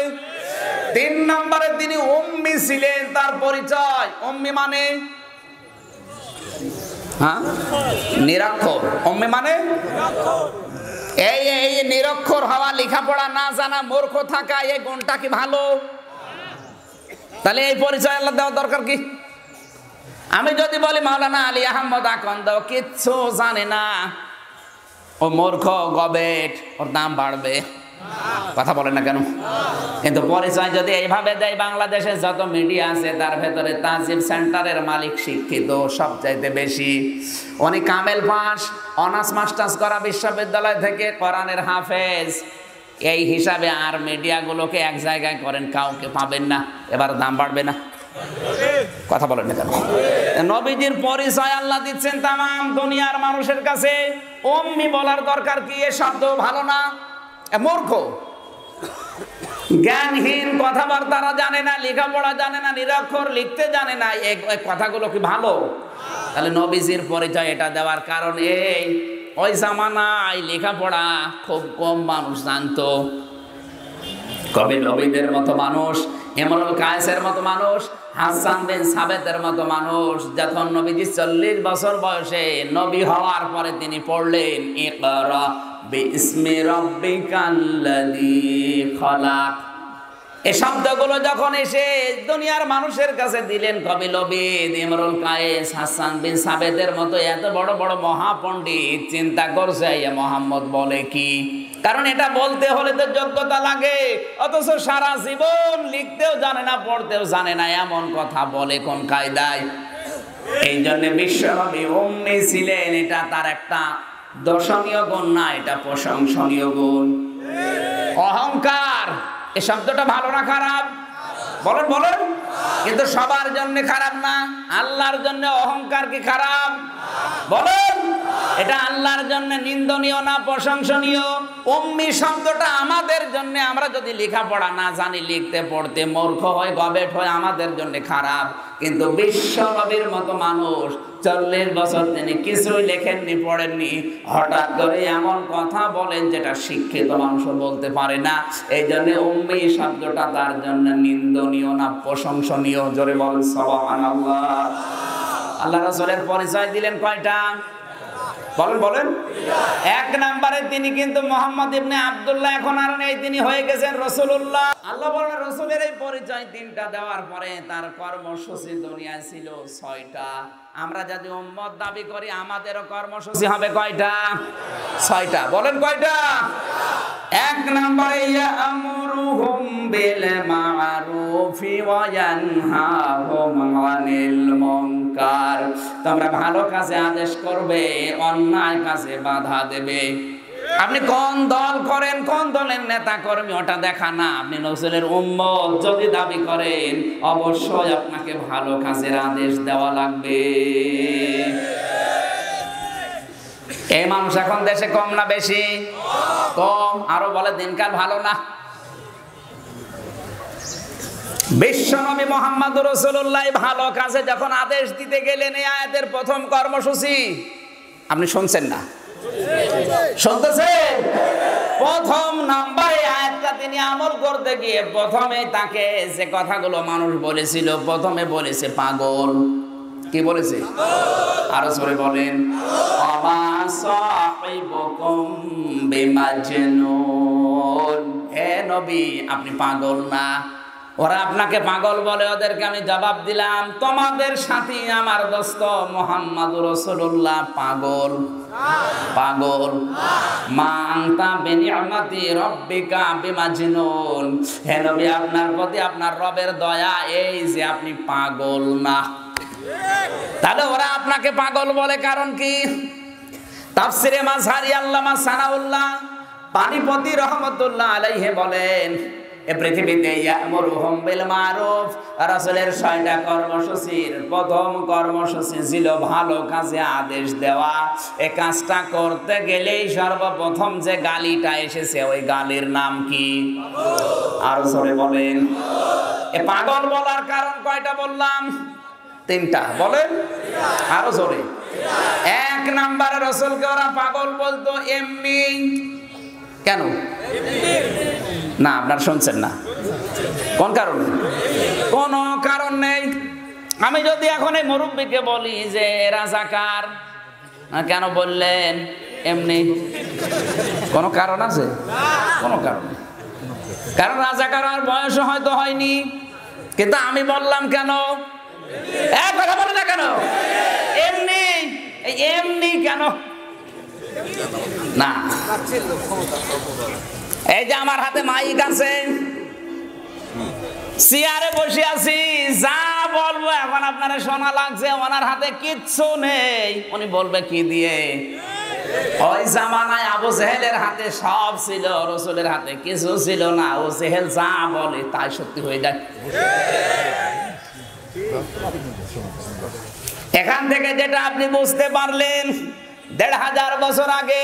তিন নম্বরে তিনি উম্মি ছিলেন, তার পরিচয়। উম্মি মানে? হ্যাঁ? নিরক্ষর। অম্মে মানে? এই এই নিরক্ষর হওয়া লেখাপড়া না জানা মূর্খ থাকা এই গুণটা কি ভালো? তাহলে এই পরিচয় আল্লাহ দেওয়া দরকার কি? আমি যদি বলি, মাওলানা আলী আহমদ আকন্দ, কিচ্ছু জানে না। ও মূর্খ, গবেট, ওর দাম বাড়বে। কথা বলে না কেন? কিন্তু পরিচয় যদি এইভাবে দেয়, বাংলাদেশে যত মিডিয়া আছে, তার ভেতরে তাজিম সেন্টারের মালিক শিক্ষিত সবচাইতে বেশি। উনি কামেল পাস, অনার্স, মাস্টার্স করা বিশ্ববিদ্যালয় থেকে কোরআনের হাফেজ। এই হিসাবে আর মিডিয়াগুলোকে এক জায়গায় করেন, কাউকে পাবেন না। এবার দাম বাড়বে না। কথা বলেন না কেন? নবীজির পরিচয় আল্লাহ দিচ্ছেন তাম দুনিয়ার মানুষের কাছে। অম্মি বলার দরকার কি? এ শব্দ ভালো না। মূর্খ। জ্ঞানহীন কথাবার্তারা জানে না, লেখাপড়া জানে না, নিরক্ষর, লিখতে জানে না। এই কথাগুলো কি ভালো? তাহলে নবীজির পরিচয় এটা দেওয়ার কারণ এই। ওই জামানায় লেখাপড়া খুব কম মানুষ জানতো। কবি নবীদের মতো মানুষ, ইমরুল কায়েসের মতো মানুষ, হাসান বিন সাবেতের মতো মানুষ, যখন নবীজি চল্লিশ বছর বয়সে নবী হওয়ার পরে তিনি পড়লেন রাব্বিকাল্লাযী খলাক। এই শব্দগুলো যখন এসে দুনিয়ার মানুষের কাছে দিলেন কবি লবিদ ইমরুল কায়েস হাসান বিন সাবেদের মতো এত বড় বড় মহাপণ্ডিত চিন্তা করছে মোহাম্মদ বলে কি? কারণ এটা বলতে হলে তো যোগ্যতা লাগে, অথচ সারা জীবন লিখতেও জানে না, পড়তেও জানে না, এমন কথা বলে কোন কায়দায়? এই জন্য বিশ্বনবী অমনি ছিলেন, এটা তার একটা দর্শনীয় গুণ না, এটা প্রশংসনীয় গুণ। অহংকার এই শব্দটা ভালো না খারাপ? বলেন বলেন। কিন্তু সবার জন্য খারাপ না, আল্লাহর জন্য অহংকার কি খারাপ? বলেন। এটা আল্লাহর জন্য নিন্দনীয় না প্রশংসনীয়? উম্মি শব্দটা আমাদের জন্য, আমরা যদি লেখাপড়া না জানি, লিখতে, পড়তে মূর্খ হয়, গবেট হয়, আমাদের জন্য খারাপ। কিন্তু বিশ্বনবীর মতো মানুষ চল্লিশ বছর তিনি কিছুই লেখেননি, পড়েননি। হঠাৎ করে এমন কথা বলেন যেটা শিক্ষিত মানুষ বলতে পারে না। এই জন্য উম্মি শব্দটা তার জন্য নিন্দনীয় না প্রশংসনীয়। জোরে বল সবান আল্লাহ রসুলের পরিচয় দিলেন কয়টা? বলেন বলেন। এক নম্বরে তিনি কিন্তু মোহাম্মদ ইবনে আব্দুল্লাহ, এখন আর নেই, তিনি হয়ে গেছেন রসুল্লাহ আল্লাহ বলেন, রসুলের এই পরিচয় তিনটা দেওয়ার পরে তার কর্মসূচি দুনিয়ায় ছিল ছয়টা। আমরা যদি উম্মত দাবি করি, আমাদেরও কর্মসূচি হবে কয়টা? ছয়টা। বলেন কয়টা? এক নম্বরে, ইয়ামুরুহুম বিল মারুফি ওয়া ইয়ানহাহুম আনিল মুনকার তোমরা ভালো কাজে আদেশ করবে, অন্যায় কাজে বাধা দেবে। আপনি কোন দল করেন, কোন দলের নেতা কর্মী, ওটা দেখা না। আপনি নজরুলের উম্মত, যদি দাবি করেন, অবশ্যই আপনাকে ভালো কাজের আদেশ দেওয়া লাগবে। এই মানুষ এখন দেশে কম না বেশি? কম। আরও বলে দিনকাল ভালো না? বিশ্বনবী মোহাম্মদ রসুল্লাহ ভালো কাজে যখন আদেশ দিতে গেলেন এই আয়াতের প্রথম কর্মসূচি, আপনি শুনছেন না? শুনতেছে প্রথম আয়াতটা তিনি আমল করতে গিয়ে প্রথমে তাকে যে কথাগুলো মানুষ বলেছিল, প্রথমে বলেছে পাগল। কি বলেছে? আরও সরে বলেন হে নবী, আপনি পাগল না? ওরা আপনাকে পাগল বলে, ওদেরকে আমি জবাব দিলাম, তোমাদের সাথী আমার দোস্ত মোহাম্মদ রসুল্লাহ পাগল। পাগল। মাংতা বেনিয়ামাতি রব্বিকা বিমাজিনুন। হে নবী, আপনার প্রতি আপনার রবের দয়া এই যে আপনি পাগল না। তাহলে ওরা আপনাকে পাগল বলে কারণ কি? তাফসিরে মাঝহারি আল্লামা সানাউল্লাহ পানিপতি রহমতুল্লাহ আলাইহে বলেন এ পৃথিবীতে ইয়ামুরুহুম বিল মারুফ। রাসূলের ছয়টা কর্মসূচির, প্রথম কর্মসূচি ছিল ভালো কাজে আদেশ দেওয়া। এই কাজটা করতে গেলেই সর্বপ্রথম যে গালিটা এসেছে, ওই গালির নাম কি? আরও জোরে বলেন। এ পাগল বলার কারণ কয়টা বললাম? তিনটা। বলেন। আরও জোরে। এক নাম্বারে রসুলকে ওরা পাগল বলতো, এমনি। কেন? না, আপনার শুনছেন না। কোন কারণে? কোন কারণ নেই। আমি যদি এখন এই মুরব্বীকে বলি যে রাজাকার কেন বললেন? এমনি। কোনো কারণ আছে? কোনো কারণ কারণ রাজাকার আর বয়স হয়তো হয়নি। কিন্তু আমি বললাম কেন? কথা না কেন? এমনি এমনি কেন? না। এই যে আমার হাতে মাইক আছে। চেয়ারে বসে আছি, যা বলব এখন আপনারা শোনা লাগছে, ওনার হাতে কিচ্ছু নেই। উনি বলবে কি দিয়ে? ওই জামানায় আবু জেহেলের হাতে সব ছিল, রসুলের হাতে কিছু ছিল না। ও জেহেল যা বলে তাই সত্যি হয়ে যায়। এখান থেকে যেটা আপনি বুঝতে পারলেন, দেড় হাজার বছর আগে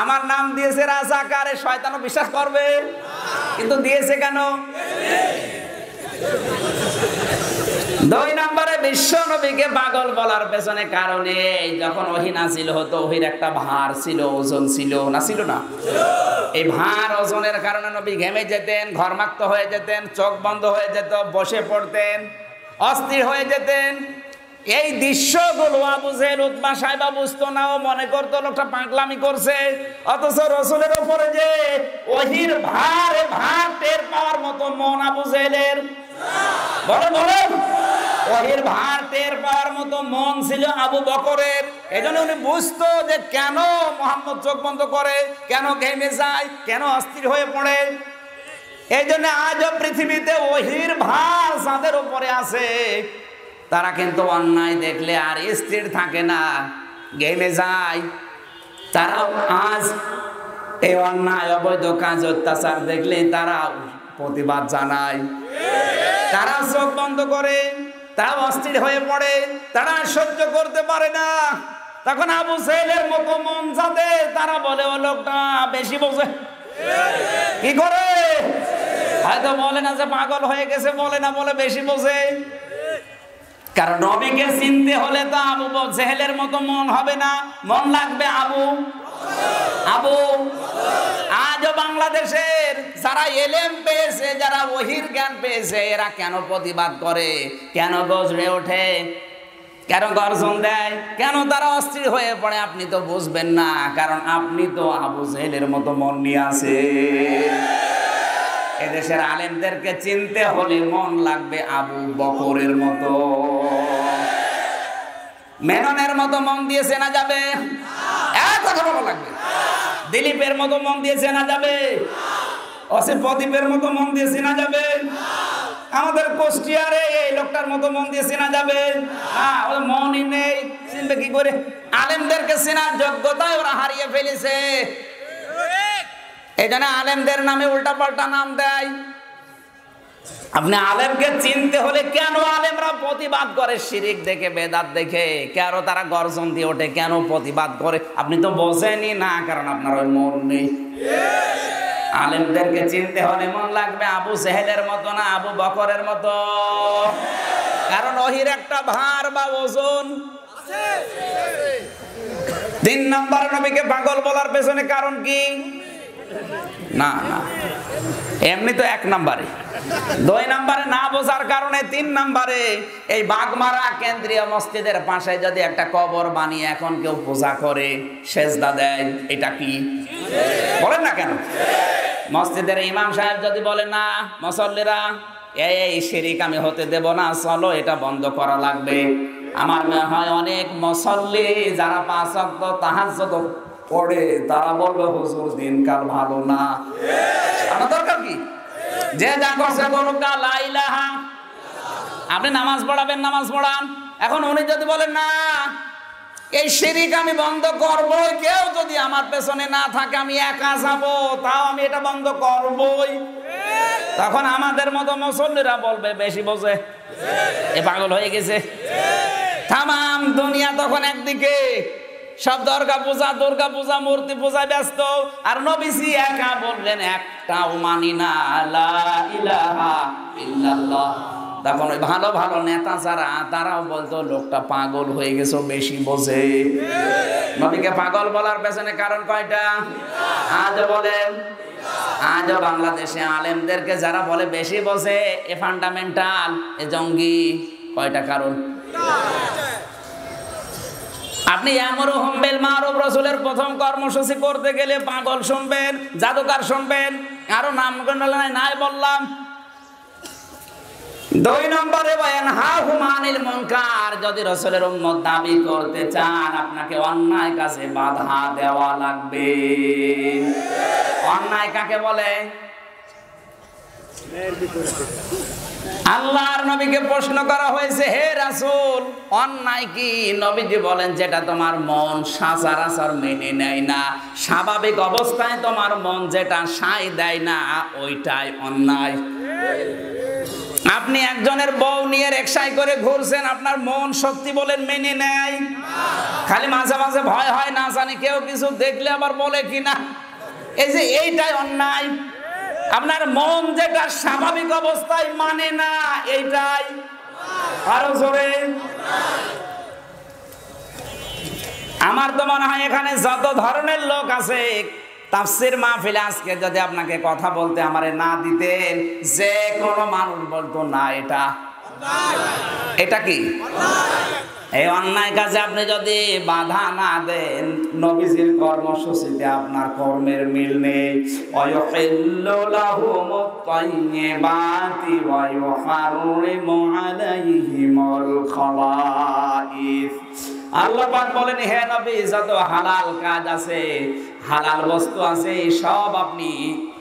আমার নাম দিয়েছে রাজাকারে শয়তানও বিশ্বাস করবে? কিন্তু দিয়েছে কেন? দুই নম্বরে বিশ্ব নবীকে পাগল বলার পেছনে কারণে যখন ওহি নাছিল হতো, ওহির একটা ভার ছিল, ওজন ছিল, না ছিল না? এই ভার ওজনের কারণে নবী ঘেমে যেতেন, ঘরমাক্ত হয়ে যেতেন, চোখ বন্ধ হয়ে যেত, বসে পড়তেন, অস্থির হয়ে যেতেন এই দৃশ্যগুলো আবু জেহেল, উতমা সাহেবা বুঝতো না, ও মনে করতো লোকটা পাগলামি করছে। অথচ রসুলের উপরে যে ওহির ভার ভার টের পাওয়ার মতো মন আবু জেহেলের। বলো বলো ওহির ভার টের পাওয়ার মতো মন ছিল আবু বকরের। এই জন্য উনি বুঝতো যে কেন মোহাম্মদ চোখ বন্ধ করে, কেন ঘেমে যায়, কেন অস্থির হয়ে পড়ে। এই জন্য আজও পৃথিবীতে ওহির ভার যাদের উপরে আছে তারা কিন্তু অন্যায় দেখলে আর স্থির থাকে না, গেমে যায়। তারাও আজ এই অন্যায়, অবৈধ কাজ, অত্যাচার দেখলে তারা প্রতিবাদ জানায়। তারা চোখ বন্ধ করে তারা অস্থির হয়ে পড়ে, তারা সহ্য করতে পারে না। তখন আবু সেলের মতো মন যাতে, তারা বলে, ও লোকটা বেশি বোঝে। কি করে? হয়তো বলে না যে পাগল হয়ে গেছে, বলে না, বলে বেশি বোঝে। কারণ নবীকে চিনতে হলে তো আবু জেহেলের মতো মন হবে না। মন লাগবে আবু। আবু। আজও বাংলাদেশের যারা এলেম পেয়েছে, যারা ওহির জ্ঞান পেয়েছে, এরা কেন প্রতিবাদ করে? কেন গজরে ওঠে? কেন গর্জন দেয়? কেন তারা অস্থির হয়ে পড়ে? আপনি তো বুঝবেন না, কারণ আপনি তো আবু জেহেলের মতো মন নিয়ে আছে এদেশের আলেমদেরকে চিনতে হলে মন লাগবে আবু বকরের মতো। মেননের মতো মন দিয়ে চেনা যাবে। কথা বলা লাগবে। দিলীপের মতো মন দিয়ে চেনা যাবে। প্রদীপের মতো মন দিয়ে চেনা যাবে। আমাদের কোষ্টিয়ারে এই লোকটার মতো মন দিয়ে চেনা যাবে। হ্যাঁ মনই নেই। চিনবে কি করে? আলেমদেরকে চেনার যোগ্যতায় ওরা হারিয়ে ফেলেছে। এই জন্য আলেমদের নামে উল্টা পাল্টা নাম দেয়। আপনি আলেমকে চিনতে হলে কেন আলেমরা প্রতিবাদ করে? শিরিক দেখে, বেদাত দেখে। কেন তারা গর্জন দিয়ে ওঠে? কেন প্রতিবাদ করে? আপনি তো বোঝেনি না, কারণ আপনার ওই মন নেই। আলেমদেরকে চিনতে হলে মন লাগবে আবু সেহেলের মতো না, আবু বকরের মতো। কারণ ওহির একটা ভার বা ওজন। তিন নম্বর নবীকে পাগল বলার পেছনে কারণ কি? না না। এমনি তো এক নম্বরে। দুই নম্বরে না বোঝার কারণে তিন নম্বরে এই বাগমারা কেন্দ্রীয় মসজিদের পাশে যদি একটা কবর বানিয়ে এখন কেউ পূজা করে, সেজদা দেয়, এটা কি? বলেন না কেন? মসজিদের ইমাম সাহেব যদি বলে, না, মুসল্লিরা, এই শিরিক আমি হতে দেব না, চলো, এটা বন্ধ করা লাগবে। আমার মনে হয় অনেক মুসল্লি যারা পাঁচ অক্ত তাহাজ্জুদ পড়ে তারা বলবে হুজুর, দিনকাল ভালো না। আমার দরকার কি? যে যা করছে আপনি নামাজ পড়াবেন, নামাজ পড়ান। এখন উনি যদি বলেন, না, এই শিরিক আমি বন্ধ করব কেউ যদি আমার পেছনে না থাকে, আমি একা যাব, তাও আমি এটা বন্ধ করবই। তখন আমাদের মতো মুসল্লিরা বলবে, বেশি বোঝে। এ পাগল হয়ে গেছে। তামাম দুনিয়া তখন একদিকে। সব দুর্গা পূজা দুর্গা পূজা, মূর্তি পূজা ব্যস্ত। আর নবীজি একা বললেন, একটাও মানি না তখন ওই ভালো ভালো নেতা যারা, তারাও বলতো, লোকটা পাগল হয়ে গেছে, বেশি বোঝে। নবীকে পাগল বলার পেছনে কারণ কয়টা? আজ বলেন আজও বাংলাদেশে আলেমদেরকে যারা বলে বেশি বোঝে, এ ফান্ডামেন্টাল এ জঙ্গি। কয়টা কারণ? আপনি আমর হোমবেল মারুফ, রসুলের প্রথম কর্মসূচি করতে গেলে পাগল শুনবেন, জাদুকার শুনবেন আরও নাম নাই বললাম। দুই নম্বরে বয়ান হা হুমানিল মুনকার, যদি রসুলের উম্মত দাবি করতে চান, আপনাকে অন্যায় কাছে বাধা দেওয়া লাগবে। অন্যায় কাকে বলে? আল্লাহর নবীকে প্রশ্ন করা হয়েছে, হে রাসূল, অন্যায় কি? নবীজি বলেন, যেটা তোমার মন সচরাচর মেনে নেয় না। স্বাভাবিক অবস্থায় তোমার মন যেটা সাই দেয় না, ওইটাই অন্যায়। আপনি একজনের বউ নিয়ে রেকশাই করে ঘুরছেন, আপনার মন সত্যি বলেন মেনে নেয়? খালি মাঝে মাঝে ভয় হয়, না জানি কেউ কিছু দেখলে আবার বলে কিনা। এই যে এইটাই অন্যায়। আপনার মন যেটা স্বাভাবিক অবস্থায় মানে না এইটাই। আরও জোরে। আমার তো মনে হয় এখানে যত ধরনের লোক আছে তাফসির মাহফিলে আজকে যদি আপনাকে কথা বলতে আমারে না দিতেন যে কোনো মানুষ বলতো না এটা। এটা কি? এই অন্যায় কাজে আপনি যদি বাধা না দেন, নবীজির কর্মসূচিতে আপনার কর্মের মিল নেই। আল্লাহ পাক বলেন, হে নবী, যত হালাল কাজ আছে, হালাল বস্তু আছে, সব আপনি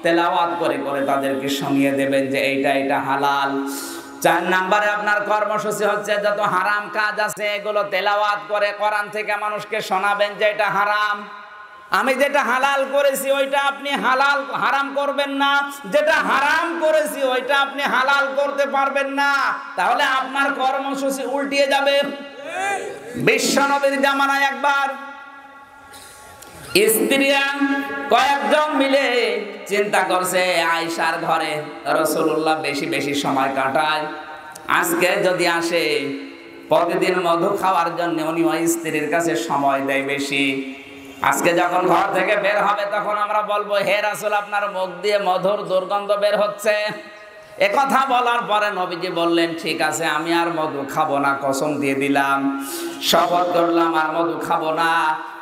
তেলাওয়াত করে করে তাদেরকে শুনিয়ে দেবেন যে এইটা এটা হালাল। চার নাম্বারে আপনার কর্মসূচি হচ্ছে যত হারাম কাজ আছে, এগুলো তেলাওয়াত করে কোরআন থেকে মানুষকে শোনাবেন যে এটা হারাম। আমি যেটা হালাল করেছি, ওইটা আপনি হালাল, হারাম করবেন না। যেটা হারাম করেছি, ওইটা আপনি হালাল করতে পারবেন না। তাহলে আপনার কর্মসূচি উল্টিয়ে যাবে। বিশ্ব নবীর জামানায় একবার স্ত্রীরা কয়েকজন মিলে চিন্তা করছে আয়সার ঘরে রসুল্লাহ বেশি বেশি সময় কাটায়। আজকে যদি আসে, প্রতিদিন মধু খাওয়ার জন্য উনি ওই স্ত্রীর কাছে সময় দেয় বেশি। আজকে যখন ঘর থেকে বের হবে, তখন আমরা বলব, হে রাসুল, আপনার মুখ দিয়ে মধুর দুর্গন্ধ বের হচ্ছে। এ কথা বলার পরে নবীজি বললেন, ঠিক আছে, আমি আর মধু খাব না, কসম দিয়ে দিলাম। শপথ করলাম, আর মধু খাব না।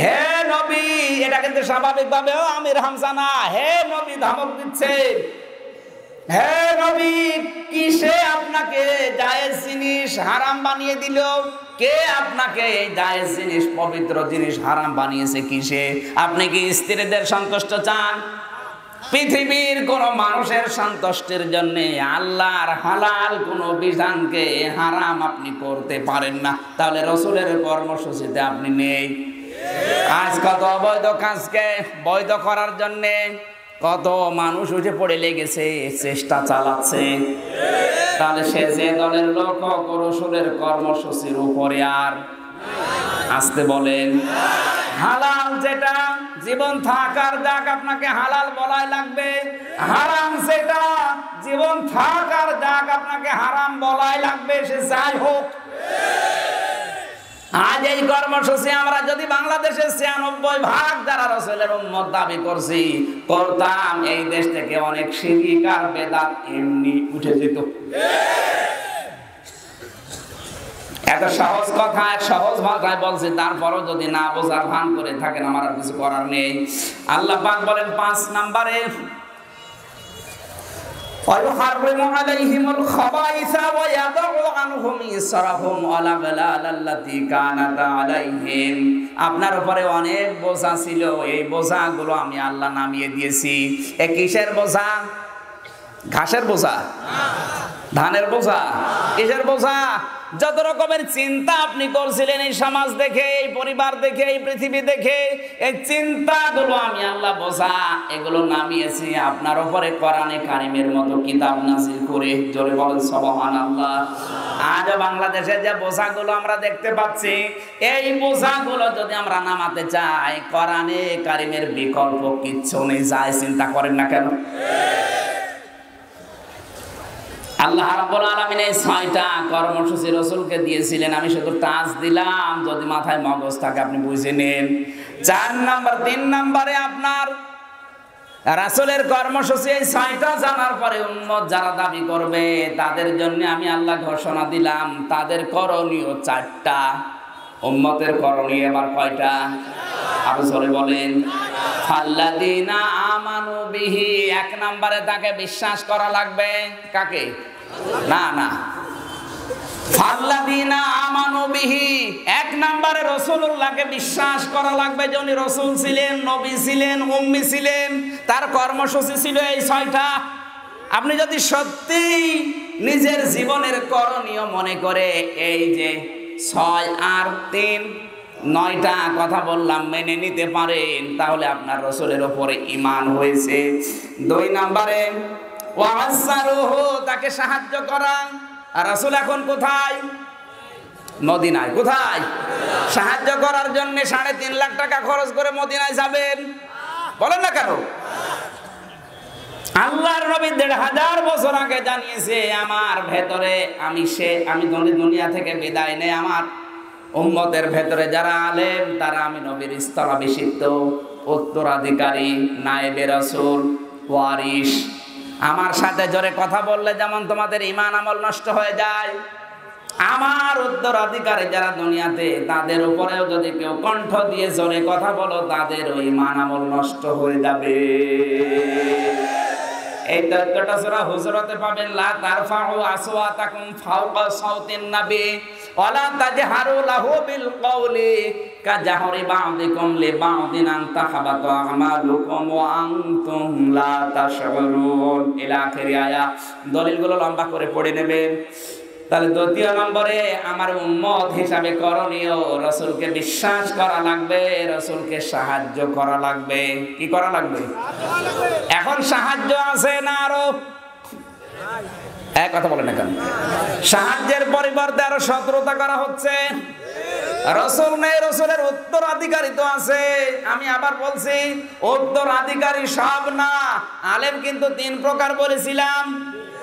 হে নবী, এটা কিন্তু স্বাভাবিক ভাবে আমির হামজা না হে নবী, ধমক দিচ্ছে। হে নবী, কিসে আপনাকে জায়েজ জিনিস হারাম বানিয়ে দিল? কে আপনাকে এই জায়েজ জিনিস, পবিত্র জিনিস হারাম বানিয়েছে কিসে? আপনি কি স্ত্রীদের সন্তুষ্ট চান? পৃথিবীর কোন মানুষের সন্তুষ্টির জন্য আল্লাহর হালাল কোন বিধানকে হারাম আপনি করতে পারেন না। তাহলে রসুলের কর্মসূচিতে আপনি নেই। আজ কত অবৈধ কাজকে বৈধ করার জন্য কত মানুষ উঠে পড়ে লেগেছে চেষ্টা চালাচ্ছে। তাহলে সে যে দলের লোক হোক, রসুলের কর্মসূচির উপরে আর আসতে বলেন। হালাল যেটা জীবন থাকার যাক আপনাকে হালাল বলাই লাগবে। হারাম সেটা জীবন থাকার যাক আপনাকে হারাম বলাই লাগবে সে যাই হোক। আজ এই কর্মসূচি আমরা যদি বাংলাদেশের ছিয়ানব্বই ভাগ যারা রসেলের উন্মত দাবি করছি, করতাম এই দেশ থেকে অনেক শিক্ষিকার বেদাত এমনি উঠে যেত। এত সহজ কথা সহজ ভাষায় বলছি, তারপরও যদি না বোঝার ভান করে থাকেন, আমার কিছু করার নেই। আল্লাহ পাক বলেন, পাঁচ নাম্বারে ويحرم عليهم الخبائث ويضع عنهم إصرهم والأغلال التي كانت عليهم আপনার উপরে অনেক বোঝা ছিল এই বোঝাগুলো আমি আল্লাহ নামিয়ে দিয়েছি এ কিসের বোঝা ঘাসের বোঝা ধানের বোঝা কিসের বোঝা যত রকমের চিন্তা আপনি করছিলেন এই সমাজ দেখে, এই পরিবার দেখে, এই পৃথিবী দেখে, এই চিন্তাগুলো আমি আল্লাহ বোঝা, এগুলো নামিয়েছি আপনার উপরে কোরআনে কারিমের মতো কিতাব নাজিল করে। জোরে বলেন সবহান আল্লাহ আজ বাংলাদেশে যে বোঝাগুলো আমরা দেখতে পাচ্ছি, এই বোঝাগুলো যদি আমরা নামাতে চাই, কোরআনে কারিমের বিকল্প কিচ্ছু নেই। যায় চিন্তা করেন না কেন? আল্লাহ রাব্বুল আলামিন এই ছয়টা কর্মসূচি রসুলকে দিয়েছিলেন। আমি শুধু টাচ দিলাম, যদি মাথায় মগজ থাকে আপনি বুঝে নেন। চার নাম্বার, তিন নাম্বারে আপনার রাসুলের কর্মসূচি এই ছয়টা জানার পরে উন্মত যারা দাবি করবে, তাদের জন্য আমি আল্লাহ ঘোষণা দিলাম, তাদের করণীয় চারটা। উম্মতের করণীয় এবার কয়টা? আরও জোরে বলেন। ফাল্লাদিনা আমানু বিহি, এক নম্বরে তাকে বিশ্বাস করা লাগবে। কাকে? না না। ফাল্লাদিনা বিশ্বাস করা লাগবে রসুল ছিলেন, নবী ছিলেন, উম্মি ছিলেন। তার কর্মসূচি ছিল এই ছয়টা। আপনি যদি সত্যি নিজের জীবনের করণীয় মনে করে এই যে ছয় আর তিন, নয়টা কথা বললাম, মেনে নিতে পারেন, তাহলে আপনার রসুলের ওপরে ইমান হয়েছে। দুই নম্বরে তাকে সাহায্য করা। আর রসুল এখন কোথায়? মদিনায়। কোথায়? সাহায্য করার জন্য সাড়ে তিন লাখ টাকা খরচ করে মদিনায় যাবেন। বলেন না কেন? আল্লাহর নবী দেড় হাজার বছর আগে জানিয়েছে, আমার ভেতরে আমি সে, আমি দুনি- দুনিয়া থেকে বিদায় নেই। আমার উম্মতের ভেতরে যারা আলেম, তারা আমি নবীর স্থলাভিষিক্ত, উত্তরাধিকারী নায়েবের রসুল ওয়ারিস আমার সাথে জোরে কথা বললে যেমন তোমাদের ইমান আমল নষ্ট হয়ে যায়। আমার উত্তরাধিকারী যারা দুনিয়াতে, তাদের উপরেও যদি কেউ কণ্ঠ দিয়ে জোরে কথা বলো, তাদের ওই মান আমল নষ্ট হয়ে যাবে। এই তথ্যটা সূরা হুজরাতে পাবেন, লা তারফাউ আসওয়াতাকুম ফাওকা সাউতিন নবী, ওয়ালা তাজহারু লাহু বিল কওলি কাজাহরি বা'দিকুম লিবা'দিন আন তাহাবাতু আমালুকুম ওয়া আনতুম লা তাশউরুন ইলা আখির আয়া দলিলগুলো লম্বা করে পড়ে নেবেন। তাহলে দ্বিতীয় নম্বরে আমার উম্মত হিসাবে করণীয়, রসুলকে বিশ্বাস করা লাগবে, রসুলকে সাহায্য করা লাগবে। কি করা লাগবে? এখন সাহায্য আছে না আরও? এক কথা বলে না কেন? সাহায্যের পরিবর্তে আরও সতর্কতা করা হচ্ছে। রসুল নেই, রসুলের উত্তরাধিকারী তো আছে। আমি আবার বলছি, উত্তরাধিকারী সব না। আলেম কিন্তু তিন প্রকার বলেছিলাম।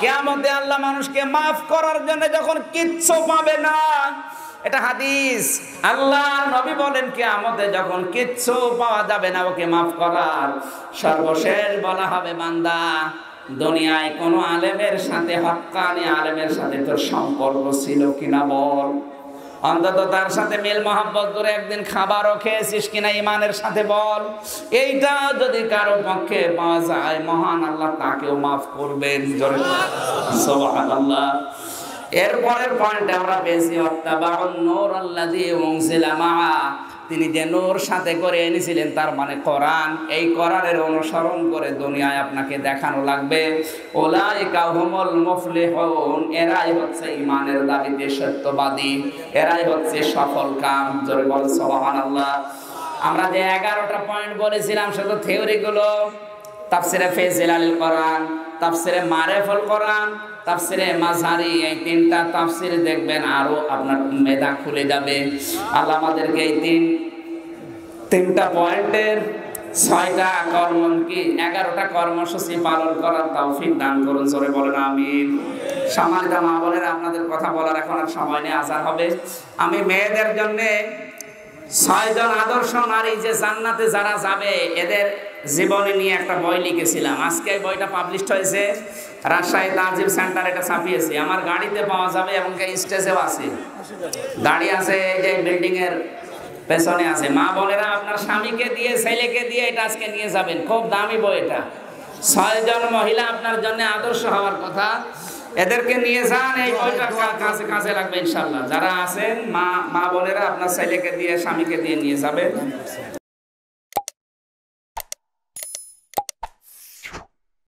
কেয়ামতে আল্লাহ মানুষকে মাফ করার জন্য যখন কিচ্ছু পাবে না, এটা হাদিস। আল্লাহ নবী বলেন, কেয়ামতে যখন কিচ্ছু পাওয়া যাবে না ওকে মাফ করার, সর্বশেষ বলা হবে, বান্দা, দুনিয়ায় কোনো আলেমের সাথে হকানি আলেমের সাথে তোর সম্পর্ক ছিল কিনা বল। অন্তত তার সাথে মিল মহাব্বত করে একদিন খাবারও খেয়েছিস কিনা ইমানের সাথে বল। এইটা যদি কারও পক্ষে পাওয়া যায়, মহান আল্লাহ তাকেও মাফ করবেন। আল্লাহ এরপরের পয়েন্টে আমরা পেয়েছি, অত্তাবাউন নূর আল্লাহ দিয়ে তিনি যে নূর সাথে করে এনেছিলেন, তার মানে কোরআন। এই কোরআনের অনুসরণ করে দুনিয়ায় আপনাকে দেখানো লাগবে। ওলাইকা হুমুল মুফলিহুন, এরাই হচ্ছে ইমানের দাবিতে সত্যবাদী। এরাই হচ্ছে সফল কাম। জোরে বল, সুবহানাল্লাহ। আমরা যে এগারোটা পয়েন্ট বলেছিলাম, শুধু থিওরি গুলো। তাফসিরে ফেজিল আল কোরআন, তাফসিরে মারেফুল কোরআন তাফসিরে মাঝারি এই তিনটা তাফসির দেখবেন আরও আপনার মেধা খুলে যাবে। আল্লাহ আমাদেরকে এই তিন, তিনটা পয়েন্টের ছয়টা কর্ম কি? এগারোটা কর্মসূচি পালন করার তৌফিক দান করুন, জোরে বলেন আমি সম্মানিত মা বলেন আপনাদের কথা বলার এখন আর সময় নেই আসার হবে। আমি মেয়েদের জন্যে ছয়জন আদর্শ নারী যে জান্নাতে যারা যাবে, এদের জীবনী নিয়ে একটা বই লিখেছিলাম। আজকে বইটা পাবলিশ হয়েছে। রাজশাহী তাজিব সেন্টার এটা ছাপিয়েছি। আমার গাড়িতে পাওয়া যাবে এবং স্টেজেও আছে। গাড়ি আছে যে বিল্ডিং এর পেছনে আছে। মা বোনেরা, আপনার স্বামীকে দিয়ে, ছেলেকে দিয়ে এটা আজকে নিয়ে যাবেন। খুব দামি বই এটা। ছয়জন মহিলা আপনার জন্য আদর্শ হওয়ার কথা। এদেরকে নিয়ে যান, এই বইটা কাছে কাছে লাগবে ইনশাল্লাহ যারা আছেন, মা মা বোনেরা, আপনার ছেলেকে দিয়ে, স্বামীকে দিয়ে নিয়ে যাবেন।